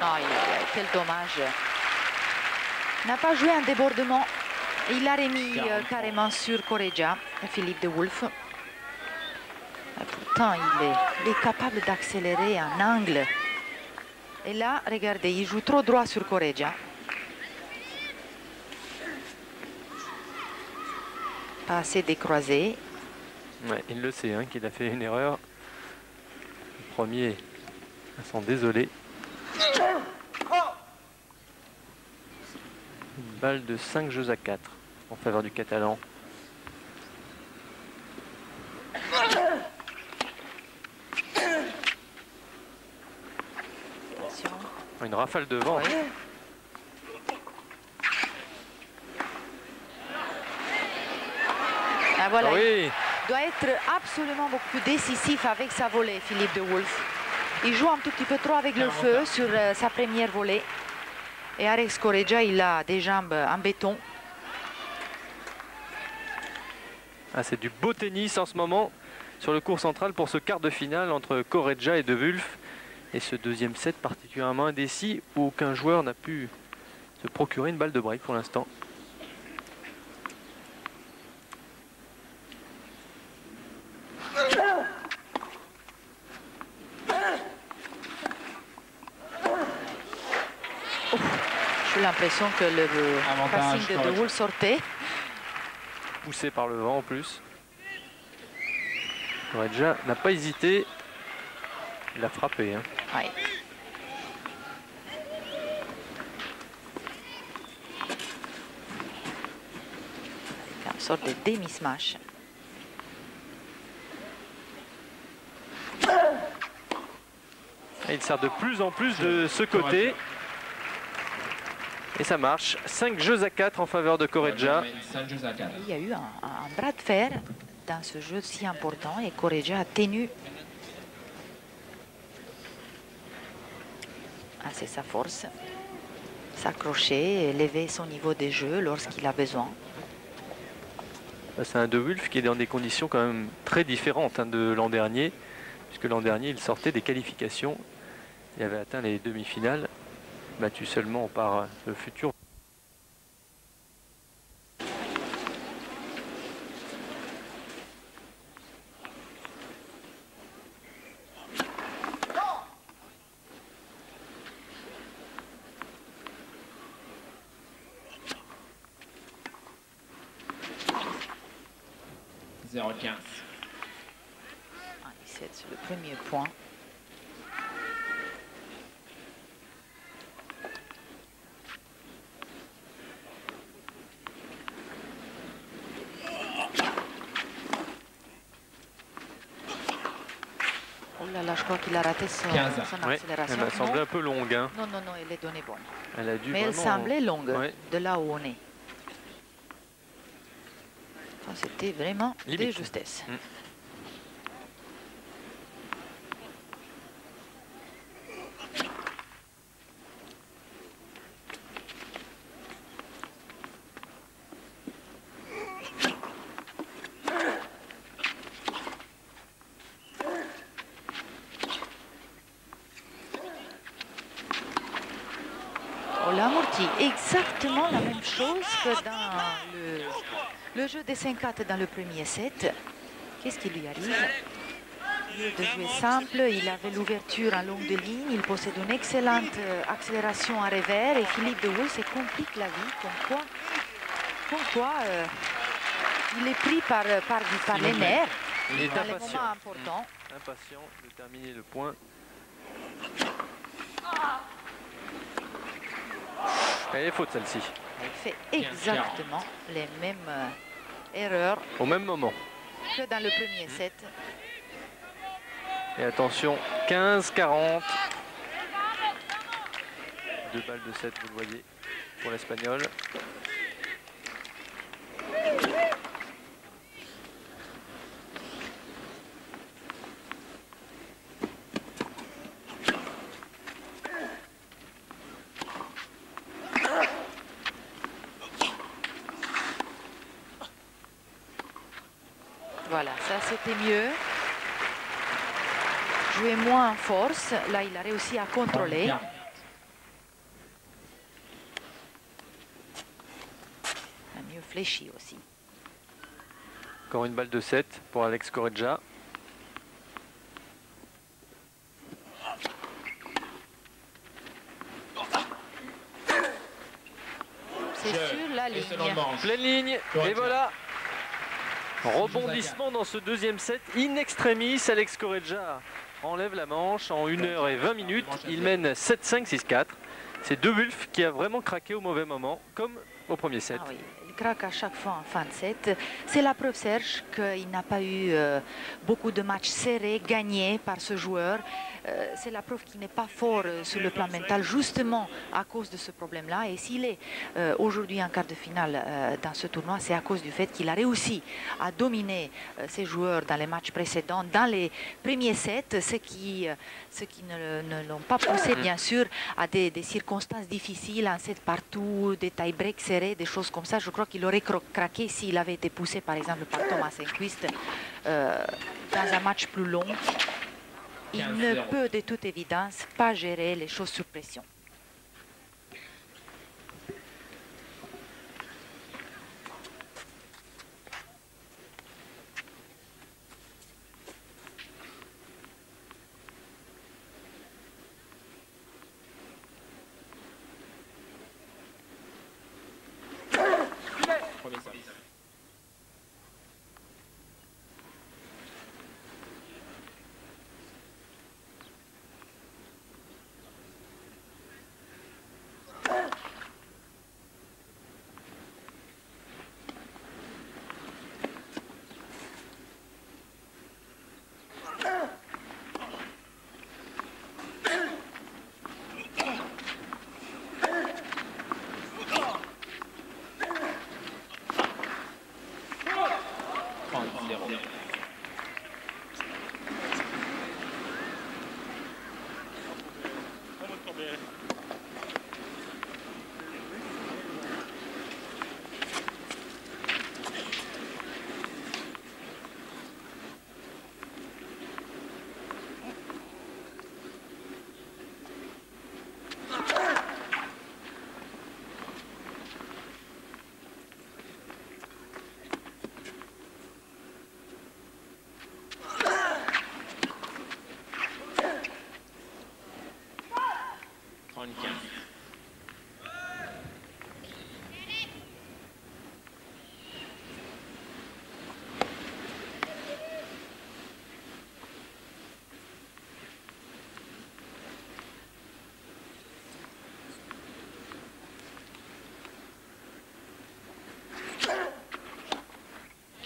Aïe, aïe, aïe, quel dommage. Il n'a pas joué un débordement. Il a remis euh, carrément sur Correggia, Philippe de Wolf. Et pourtant, il est, il est capable d'accélérer un angle. Et là, regardez, il joue trop droit sur Correggia. Pas assez décroisé. Ouais, il le sait hein, qu'il a fait une erreur. Le premier à s'en désoler. Balle de 5 jeux à 4 en faveur du Catalan. Une rafale de vent. Oui. Ah, voilà, Ah oui, Il doit être absolument beaucoup plus décisif avec sa volée, Philippe de Wolf. Il joue un tout petit peu trop avec le feu sur euh, sa première volée. Et Alex Correggia, il a des jambes en béton. Ah, c'est du beau tennis en ce moment sur le cours central pour ce quart de finale entre Correggia et De Wulf. Et ce deuxième set particulièrement indécis où aucun joueur n'a pu se procurer une balle de break pour l'instant. J'ai l'impression que le Avantage passing de De sortait. poussé par le vent en plus. Correggia n'a pas hésité. Il a frappé. hein. Ouais. Une sorte de demi-smash. Et il sert de plus en plus de ce côté. Et ça marche. 5 jeux à 4 en faveur de Correggia. 5 jeux à 4. Il y a eu un, un bras de fer dans ce jeu si important et Correggia a tenu. Ah, c'est sa force. S'accrocher et lever son niveau de jeu lorsqu'il a besoin. Bah, C'est un De Wulf qui est dans des conditions quand même très différentes hein, de l'an dernier. Puisque l'an dernier, il sortait des qualifications. Il avait atteint les demi-finales. Battu seulement par le futur. à 0 15. Ah, il cède sur le premier point. Oh là là, je crois qu'il a raté son, 15. son Ouais, accélération. elle m'a semblé un peu longue. hein. non, non, non, elle est donnée bonne. Elle a dû Mais elle semblait longue Ouais. de là où on est. C'était vraiment de Limite. justesse. Mm l'a amorti exactement la même chose que dans le, le jeu des 5-4 dans le premier set. Qu'est-ce qui lui arrive de jouer simple, il avait l'ouverture en longue de ligne, il possède une excellente euh, accélération en revers et Philippe de Wulf se complique la vie, comme quoi, comme quoi euh, il est pris par, par, par les nerfs Il est dans les impatient. moments importants. Impatient de terminer le point. Elle est faute celle-ci. Il fait exactement les mêmes erreurs Au même moment. que dans le premier set. Et attention, 15-40. Deux balles de 7, vous le voyez, pour l'Espagnol. Voilà, ça c'était mieux. Jouer moins en force. Là, il a réussi à contrôler. Bien. A mieux fléchi aussi. Encore une balle de 7 pour Alex Correggia. C'est sur la ligne. Pleine ligne, et voilà Rebondissement dans ce deuxième set. In extremis, Alex Correggia enlève la manche en 1h20 minutes. Il mène 7-5, 6-4. C'est De Wulf qui a vraiment craqué au mauvais moment, comme au premier set. Ah oui, craque à chaque fois en fin de set. C'est la preuve, Serge, qu'il n'a pas eu euh, beaucoup de matchs serrés, gagnés par ce joueur. euh, c'est la preuve qu'il n'est pas fort euh, sur le plan mental, justement à cause de ce problème-là. Et s'il est aujourd'hui en quart de finale dans ce tournoi, c'est à cause du fait qu'il a réussi à dominer ses joueurs dans les matchs précédents, dans les premiers sets, ce qui, ce qui ne, l'ont pas poussé, bien sûr, à des, des circonstances difficiles, un set partout, des tie-breaks serrés, des choses comme ça. Je crois qu'il aurait craqué s'il avait été poussé, par exemple, par Thomas Enquist euh, dans un match plus long. Il ne 15-0. peut de toute évidence pas gérer les choses sous pression.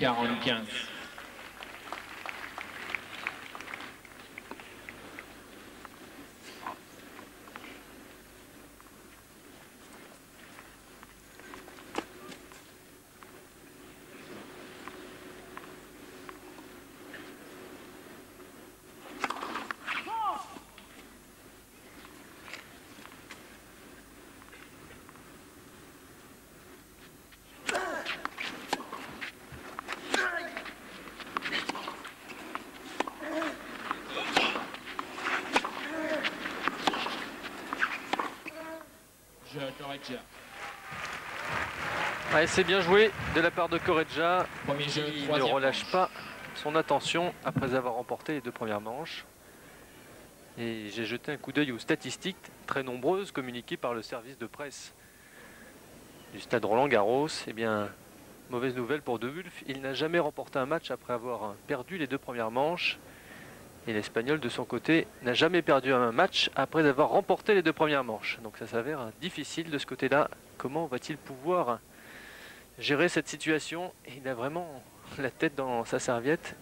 1945. Correggia. Ouais, c'est bien joué de la part de Correggia. Premier jeu, Il ne relâche manche. pas son attention après avoir remporté les deux premières manches. Et j'ai jeté un coup d'œil aux statistiques très nombreuses communiquées par le service de presse du stade Roland Garros. Eh bien, mauvaise nouvelle pour De Wulf, il n'a jamais remporté un match après avoir perdu les deux premières manches. Et l'Espagnol, de son côté, n'a jamais perdu un match après avoir remporté les deux premières manches. Donc ça s'avère difficile de ce côté-là. Comment va-t-il pouvoir gérer cette situation? Il a vraiment la tête dans sa serviette.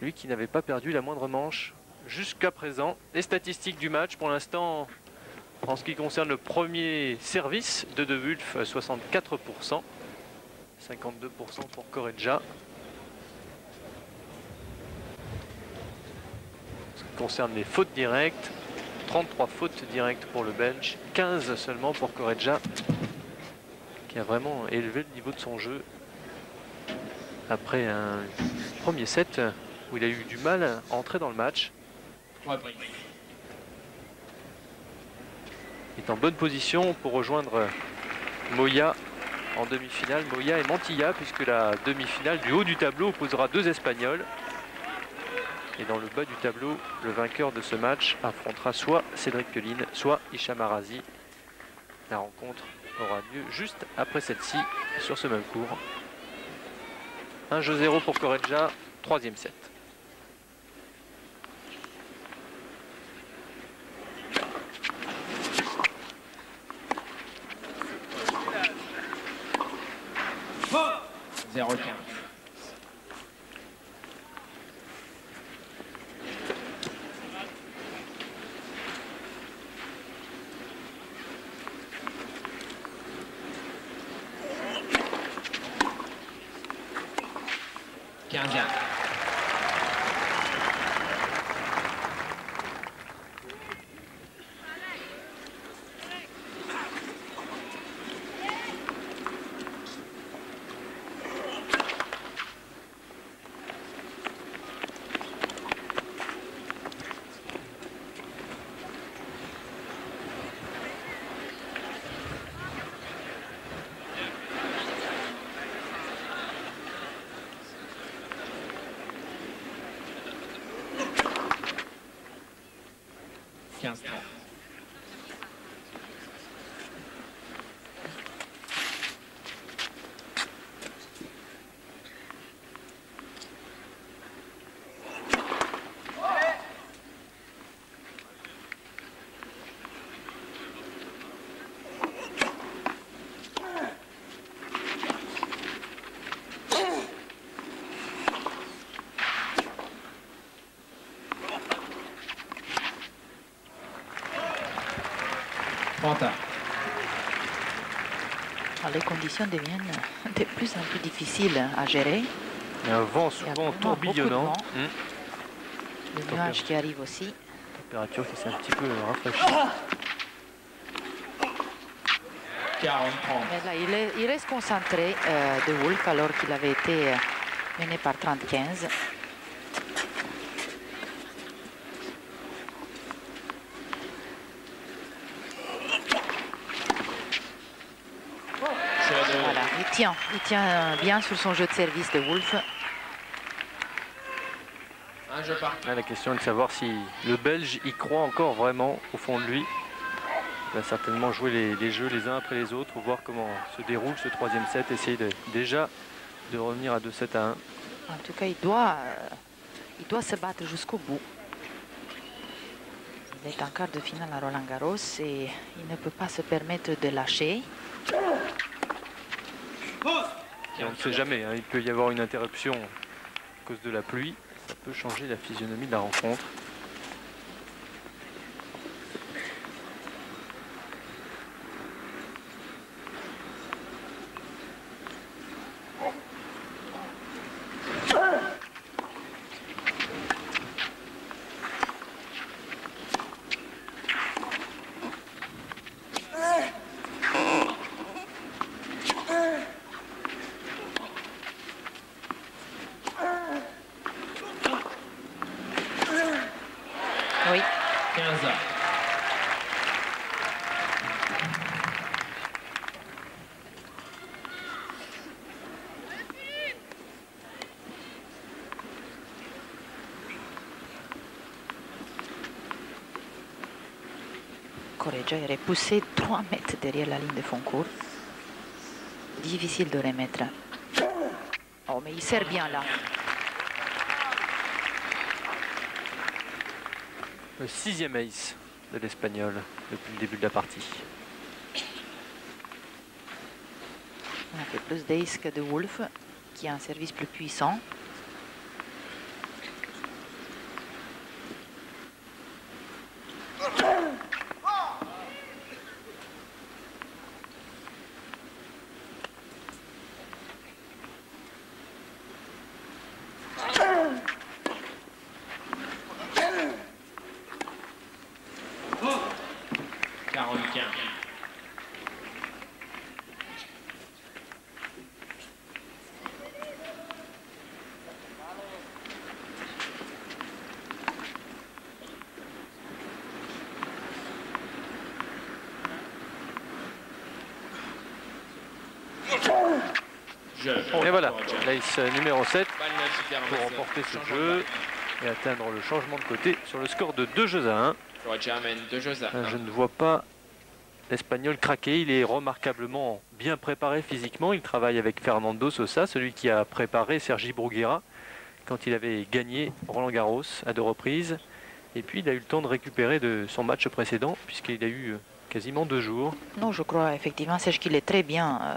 Lui qui n'avait pas perdu la moindre manche jusqu'à présent. Les statistiques du match, pour l'instant, en ce qui concerne le premier service de De Wulf, 64%. 52% pour Correggia. Ce qui concerne les fautes directes, 33 fautes directes pour le Belge, 15 seulement pour Correggia, qui a vraiment élevé le niveau de son jeu après un premier set où il a eu du mal à entrer dans le match. Il est en bonne position pour rejoindre Moya en demi-finale. Moya et Mantilla, puisque la demi-finale du haut du tableau opposera deux Espagnols. Et dans le bas du tableau, le vainqueur de ce match affrontera soit Cédric Pioline, soit Hicham Arazi. La rencontre aura lieu juste après celle-ci, sur ce même cours. Un jeu 0 pour Correggia, troisième set. Zéro quinze. 15 30 30 Alors, les conditions deviennent de plus en plus difficiles à gérer. Il y a un vent souvent tourbillonnant. Hum, Le nuage qui arrive aussi. Température qui s'est un petit peu rafraîchie. 40 30 Mais là, il, est- il reste concentré euh, de Wolf alors qu'il avait été euh, mené par 30-15. Jeu de Voilà, il tient, il tient euh, bien sur son jeu de service de Wolf. un jeu par Là, la question est de savoir si le Belge y croit encore vraiment au fond de lui. Il va certainement jouer les, les jeux les uns après les autres, voir comment se déroule ce troisième set, essayer de- déjà de revenir à 2-7 à 1. En tout cas, il doit, euh, il doit se battre jusqu'au bout. Il est en quart de finale à Roland Garros et il ne peut pas se permettre de lâcher. On ne sait jamais, hein, il peut y avoir une interruption à cause de la pluie. Ça peut changer la physionomie de la rencontre. Oui, 15 Correggia est repoussé 3 mètres derrière la ligne de fond court. Difficile de remettre. Oh, mais il sert bien là. Le sixième ace de l'Espagnol depuis le début de la partie. On a fait plus d'ace que de Wolf, qui a un service plus puissant. Quarante-quinze. Jeu. Et voilà, l'ace numéro 7 Balle magique pour remporter ce jeu et atteindre le changement de côté sur le score de 2 jeux à 1. balle. Correggia amène deux jeux à Euh, un. Je ne vois pas l'Espagnol craquer. Il est remarquablement bien préparé physiquement. Il travaille avec Fernando Sosa, celui qui a préparé Sergi Bruguera quand il avait gagné Roland Garros à deux reprises. Et puis il a eu le temps de récupérer de son match précédent puisqu'il a eu quasiment deux jours. Non, je crois effectivement, Serge qu'il est très bien euh,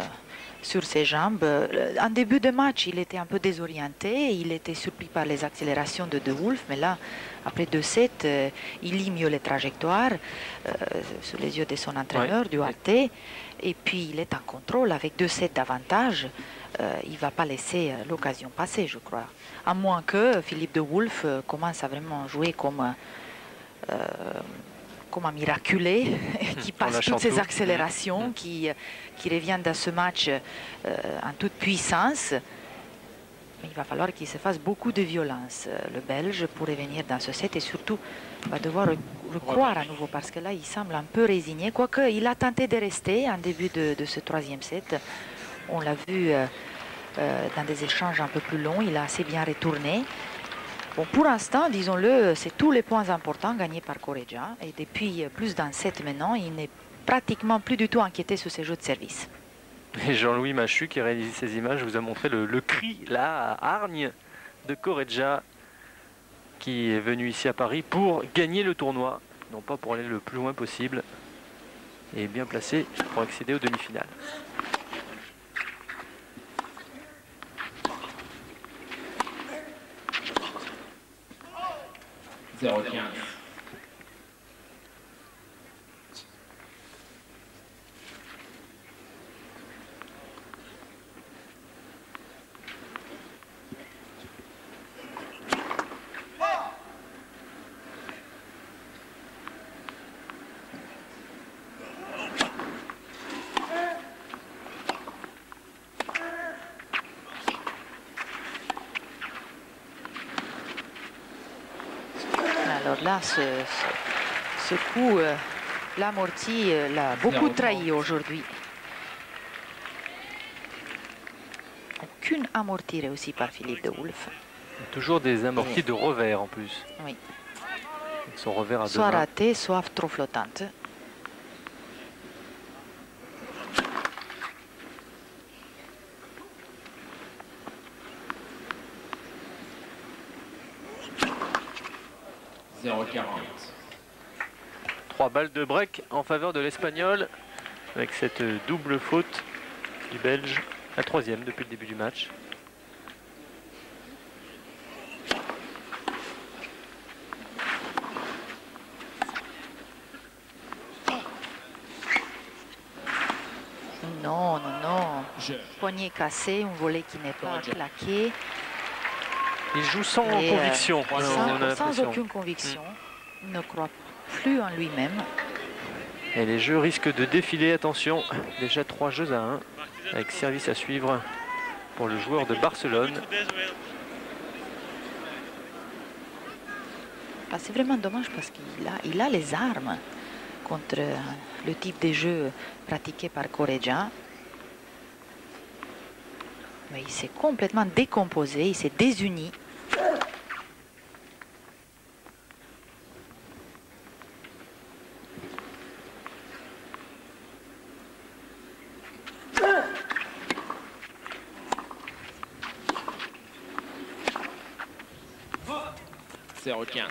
sur ses jambes. Euh, En début de match, il était un peu désorienté, il était surpris par les accélérations de De Wolf, mais là, après 2-7, euh, il lit mieux les trajectoires euh, sous les yeux de son entraîneur, Duarte, et puis il est en contrôle avec 2-7 d'avantage. euh, il ne va pas laisser l'occasion passer, je crois. À moins que Philippe de Wolf commence à vraiment jouer comme, comme un miraculé, [LAUGHS] qui On passe toutes ces accélérations, Mm. qui, qui revient dans ce match euh, en toute puissance. Mais il va falloir qu'il se fasse beaucoup de violence, euh, le Belge, pour revenir dans ce set et surtout va devoir le, croire à nouveau parce que là, il semble un peu résigné. Quoique, il a tenté de rester en début de, de ce troisième set. On l'a vu euh, euh, dans des échanges un peu plus longs. Il a assez bien retourné. Bon, pour l'instant, disons-le, c'est tous les points importants gagnés par Correggia. Et depuis euh, plus d'un set maintenant, il n'est pratiquement plus du tout inquiété sur ses jeux de service. Et Jean-Louis Machu, qui a réalisé ces images, vous a montré le, le cri, là, à Argne, de Correggia, qui est venu ici à Paris pour gagner le tournoi. Non pas pour aller le plus loin possible. Et bien placé pour accéder aux demi-finales. 0-15. Alors là, ce, ce- ce coup, euh, l'amorti euh, l'a beaucoup trahi aujourd'hui. Aucune amortie réussie par Philippe de Wolf. Toujours des amortis de revers en plus. Oui. Son revers à deux Soit ratée, soit trop flottante. Zéro quarante. De break en faveur de l'Espagnol avec cette double faute du Belge, la troisième depuis le début du match. Non, non, non. Poignet cassé, un volet qui n'est pas claqué. Il joue sans Et, euh, conviction, sans- aucune conviction. Il ne croit plus en lui-même. Et les jeux risquent de défiler, attention, déjà trois jeux à 1, avec service à suivre pour le joueur de Barcelone. Ah, c'est vraiment dommage parce qu'il a, il a les armes contre le type de jeu pratiqué par Correggia. Mais il s'est complètement décomposé, il s'est désuni. 好假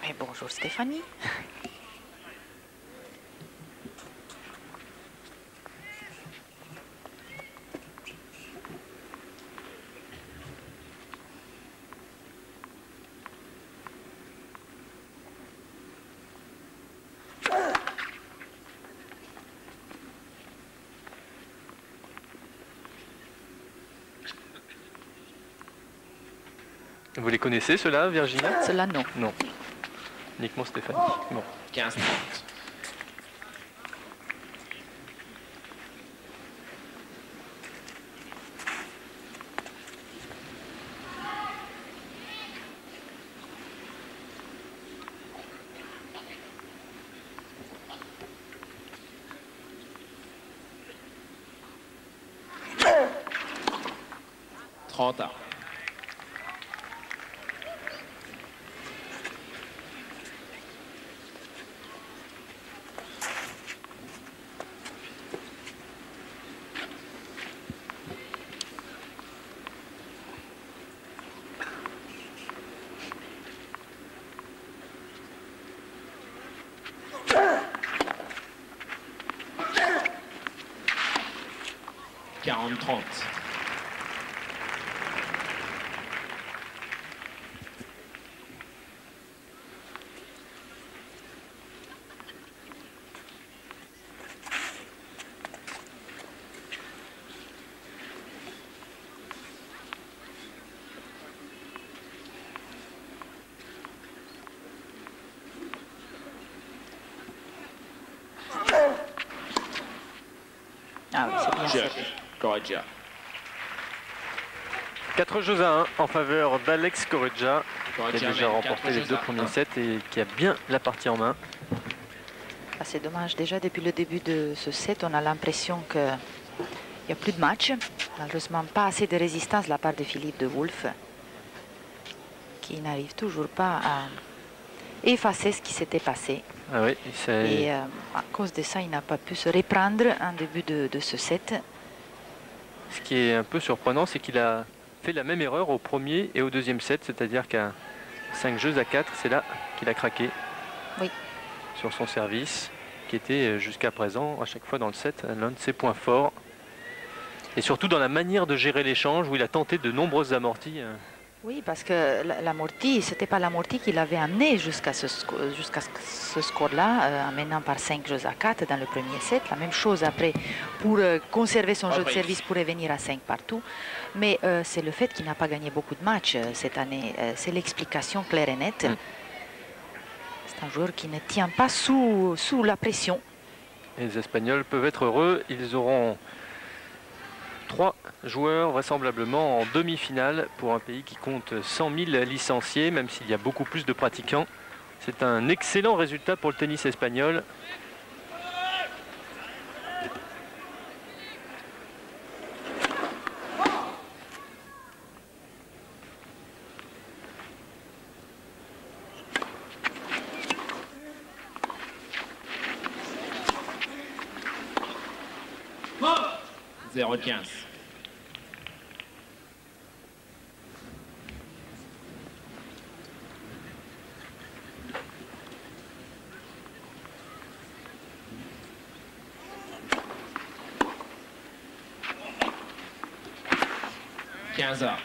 Mais bonjour Stéphanie. Vous les connaissez ceux-là, Virginia Cela non. Non. Uniquement Stéphanie. Bon. Quinze trente. Trente ans. 40-30. Ah oui, c'est bien Jeu. servi. Correggia. 4 jeux à 1 en faveur d'Alex Correggia, qui a déjà remporté les deux premiers sets et qui a bien la partie en main. Ah, c'est dommage. Déjà, depuis le début de ce set, on a l'impression qu'il n'y a plus de match. Malheureusement, pas assez de résistance de la part de Philippe de Wolf, qui n'arrive toujours pas à effacer ce qui s'était passé. Ah oui, c'est- Et euh, à cause de ça, il n'a pas pu se reprendre en début de, de ce set. ce qui est un peu surprenant, c'est qu'il a fait la même erreur au premier et au deuxième set, c'est-à-dire qu'à 5 jeux à 4, c'est là qu'il a craqué Oui. sur son service, qui était euh, jusqu'à présent, à chaque fois dans le set, l'un de ses points forts. Et surtout dans la manière de gérer l'échange, où il a tenté de nombreuses amorties. Euh, Oui, parce que la- l'amorti, ce n'était pas l'amorti qui l'avait amené jusqu'à ce, jusqu'à ce- score-là, euh, en menant par 5 jeux à 4 dans le premier set. La même chose après pour euh, conserver son jeu de service pour revenir à 5 partout. Mais euh, c'est le fait qu'il n'a pas gagné beaucoup de matchs euh, cette année. Euh, c'est l'explication claire et nette. Mm. C'est un joueur qui ne tient pas sous, sous la pression. Les Espagnols peuvent être heureux. Ils auront trois joueurs vraisemblablement en demi-finale pour un pays qui compte 100 000 licenciés, même s'il y a beaucoup plus de pratiquants. C'est un excellent résultat pour le tennis espagnol. Zéro 15先生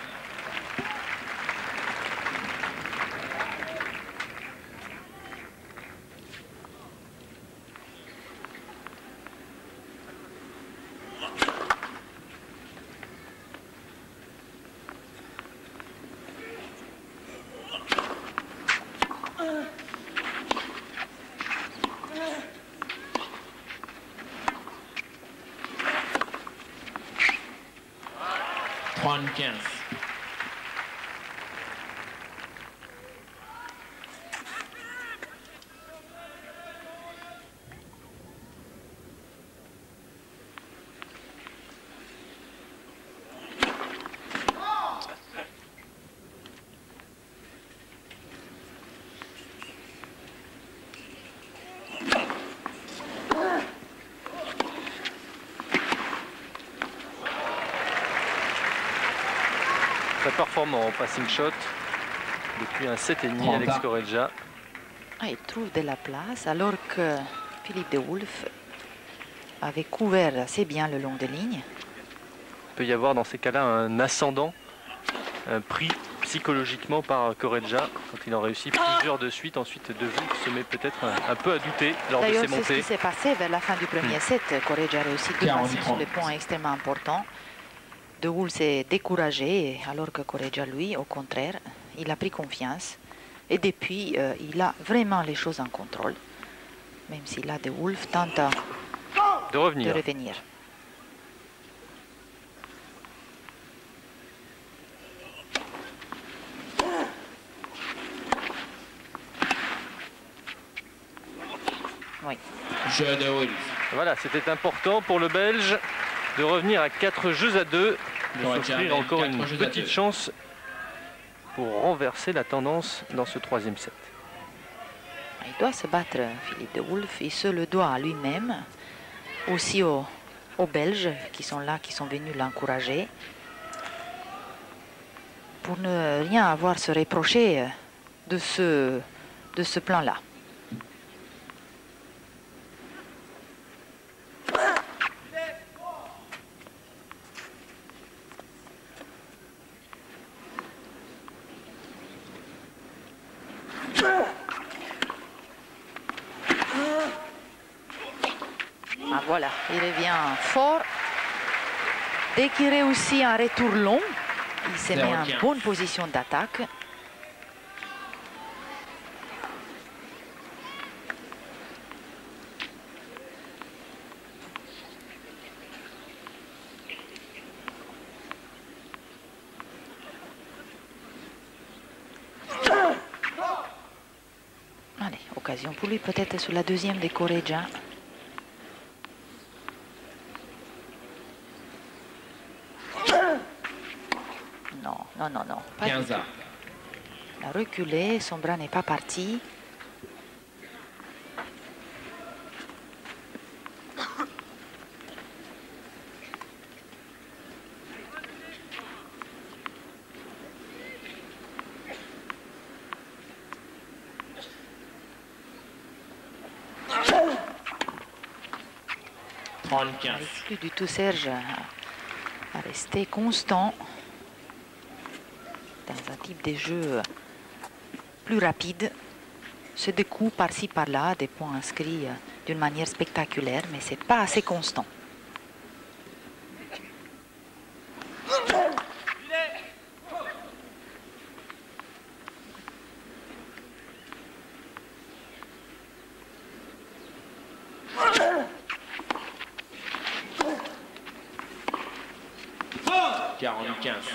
Très performant en passing shot. Depuis un 7,5, Alex. Correggia. Ah, il trouve de la place alors que Philippe de Wolf avait couvert assez bien le long de ligne. Il peut y avoir dans ces cas-là un ascendant, un pris psychologiquement par Correggia quand il en réussit plusieurs de suite. Ensuite, De Wolf se met peut-être un, un peu à douter lors de D'ailleurs, ses c'est ce qui montées. s'est passé vers la fin du premier set. Correggia a réussi deux 40, passes sur les points extrêmement importants. De Wool s'est découragé, alors que Correggia, lui, au contraire, il a pris confiance. Et depuis, euh, il a vraiment les choses en contrôle. Même si là, De Wolf tente à- De de revenir. revenir. Oui. Jeu de Wolf. Voilà, c'était important pour le Belge de revenir à 4 jeux à 2, Correggia s'offrir encore une petite chance pour renverser la tendance dans ce troisième set. Il doit se battre, Philippe de Wolf. Il se le doit à lui-même, aussi aux, aux Belges qui sont là, qui sont venus l'encourager, pour ne rien avoir à se reprocher euh, de ce, de ce plan-là. Ah, voilà, il revient fort. Dès qu'il réussit un retour long, il se met en 0-15. bonne position d'attaque. Allez, occasion pour lui peut-être sur la deuxième des Corégiens. Non, non. Pas du 15 tout. arts. Il a reculé, son bras n'est pas parti. Il 35. n'arrive plus du tout Serge à, rester constant type de jeu plus rapide. C'est des coups par-ci par-là, des points inscrits euh, d'une manière spectaculaire, mais c'est pas assez constant. Quarante-quinze.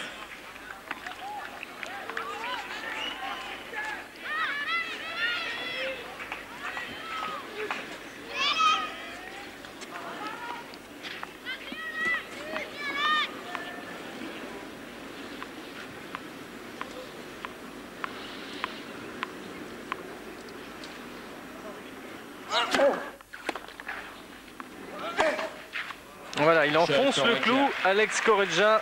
Voilà, il enfonce le Correggia. clou, Alex Correggia,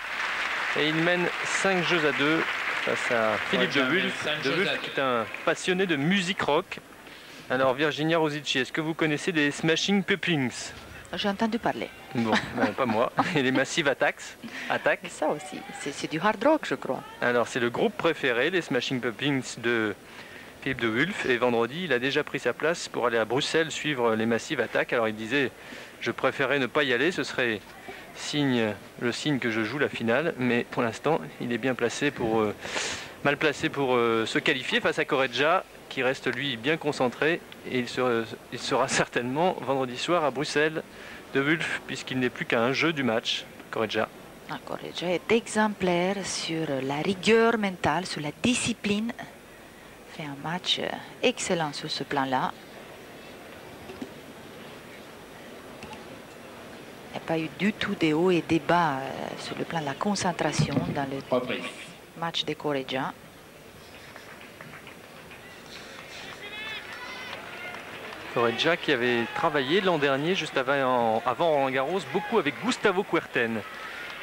et il mène 5 jeux à 2 face à Philippe de Wulf. De qui est un passionné de musique rock. Alors Virginia Rosici, est-ce que vous connaissez les Smashing Pumpkins? J'ai entendu parler. Bon, ben, pas moi. [LAUGHS] Et les Massive Attacks? Attack. Ça aussi, c'est du hard rock, je crois. Alors c'est le groupe préféré, les Smashing Pumpkins de Philippe de Wulf. Et vendredi, il a déjà pris sa place pour aller à Bruxelles suivre les Massive Attack. Alors il disait, je préférais ne pas y aller, ce serait signe, le signe que je joue la finale. Mais pour l'instant, il est bien placé pour, euh, mal placé pour euh, se qualifier face à Correggia, qui reste lui bien concentré. Et il sera, [LAUGHS] certainement vendredi soir à Bruxelles de Wulf, puisqu'il n'est plus qu'à un jeu du match. Correggia. Ah, est exemplaire sur la rigueur mentale, sur la discipline. Fait un match euh, excellent sur ce plan-là. Il n'y a pas eu du tout de hauts et des bas euh, sur le plan de la concentration dans le Reprise. match de Correggia. Correggia qui avait travaillé l'an dernier, juste avant, avant Roland Garros, beaucoup avec Gustavo Kuerten.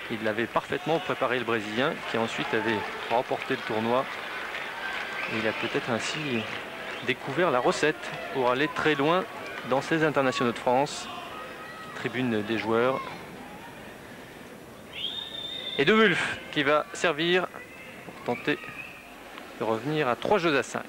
Il avait parfaitement préparé le Brésilien, qui ensuite avait remporté le tournoi. Il a peut-être ainsi découvert la recette pour aller très loin dans ces internationaux de France tribunes des joueurs. Et De Wulf qui va servir pour tenter de revenir à 3 jeux à 5.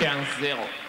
Quinze 0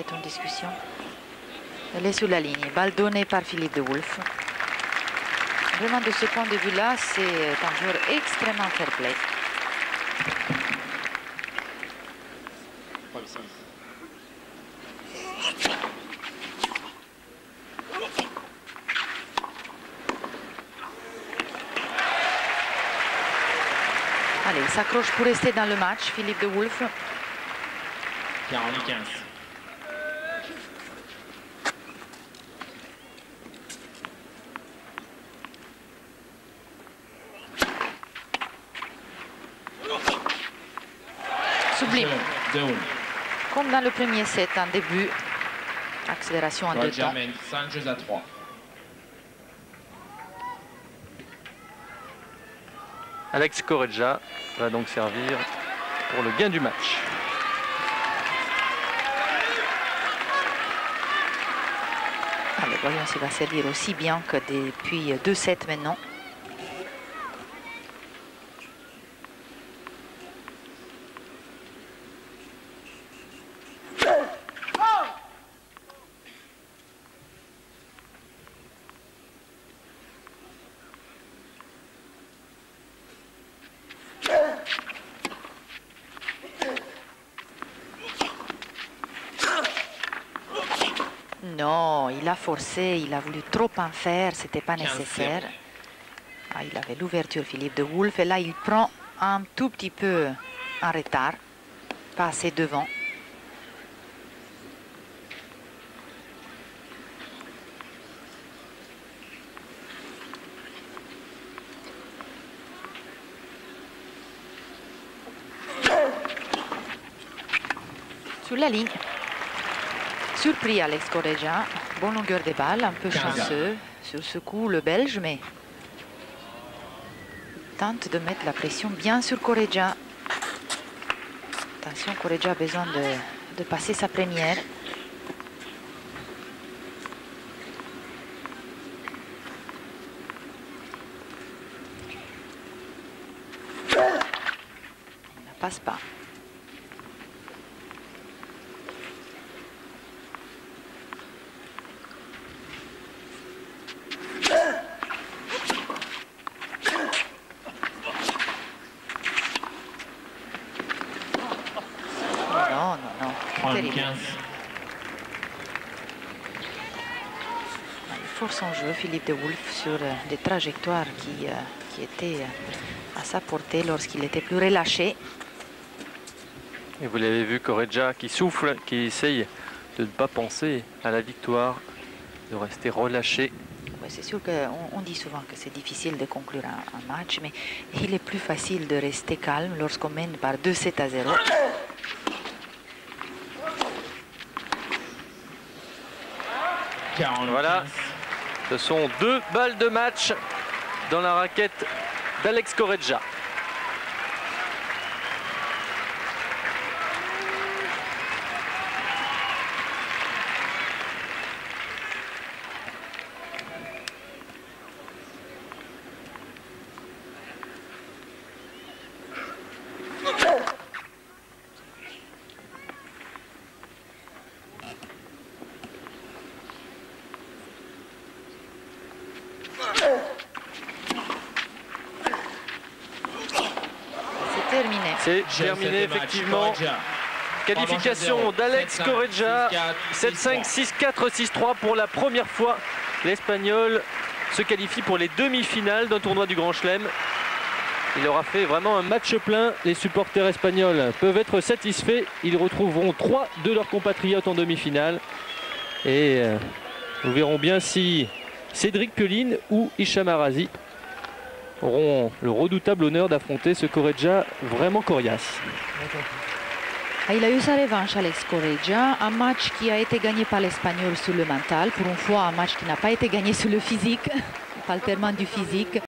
était en discussion. Elle est sous la ligne. Balle donnée par Philippe de Wolf. Vraiment, de ce point de vue-là, c'est un joueur extrêmement fair-play. Allez, il s'accroche pour rester dans le match, Philippe de Wolf. 40-15. Comme dans le premier set, un début, accélération en deux temps. Alex Correggia va donc servir pour le gain du match. Ah, le Brillant va servir aussi bien que depuis deux sets maintenant. Non, il a forcé, il a voulu trop en faire, c'était pas 15-0. nécessaire. Ah, il avait l'ouverture, Philippe de Wolf, et là il prend un tout petit peu en retard, pas assez devant. Sur la ligne. Surpris Alex Correggia, bonne longueur des balles, un peu 15. chanceux sur ce coup le Belge, mais tente de mettre la pression bien sur Correggia. Attention, Correggia a besoin de, de passer sa première. Il ne passe pas. Non, non, non. Terrible. 35. Il force son jeu, Philippe de Wolf, sur euh, des trajectoires qui, euh, qui étaient euh, à sa portée lorsqu'il était plus relâché. Et vous l'avez vu, Correggia qui souffle, qui essaye de ne pas penser à la victoire, de rester relâché. Ouais, c'est sûr qu'on on dit souvent que c'est difficile de conclure un, un match, mais il est plus facile de rester calme lorsqu'on mène par 2-7 à 0. Voilà. Ce sont deux balles de match dans la raquette d'Alex Correggia. C'est terminé. Effectivement. Qualification d'Alex 7-5, Correggia. 6-4, 7-5, 6-4, 6-3 pour la première fois. L'Espagnol se qualifie pour les demi-finales d'un tournoi du Grand Chelem. Il aura fait vraiment un match plein. Les supporters espagnols peuvent être satisfaits. Ils retrouveront trois de leurs compatriotes en demi-finale. Et euh, nous verrons bien si Cédric Pioline ou Hicham Arazi auront le redoutable honneur d'affronter ce Correggia vraiment coriace. Ah, Il a eu sa revanche, Alex Correggia, un match qui a été gagné par l'Espagnol sur le mental. Pour une fois, un match qui n'a pas été gagné sur le physique. [LAUGHS] Parle tellement du physique.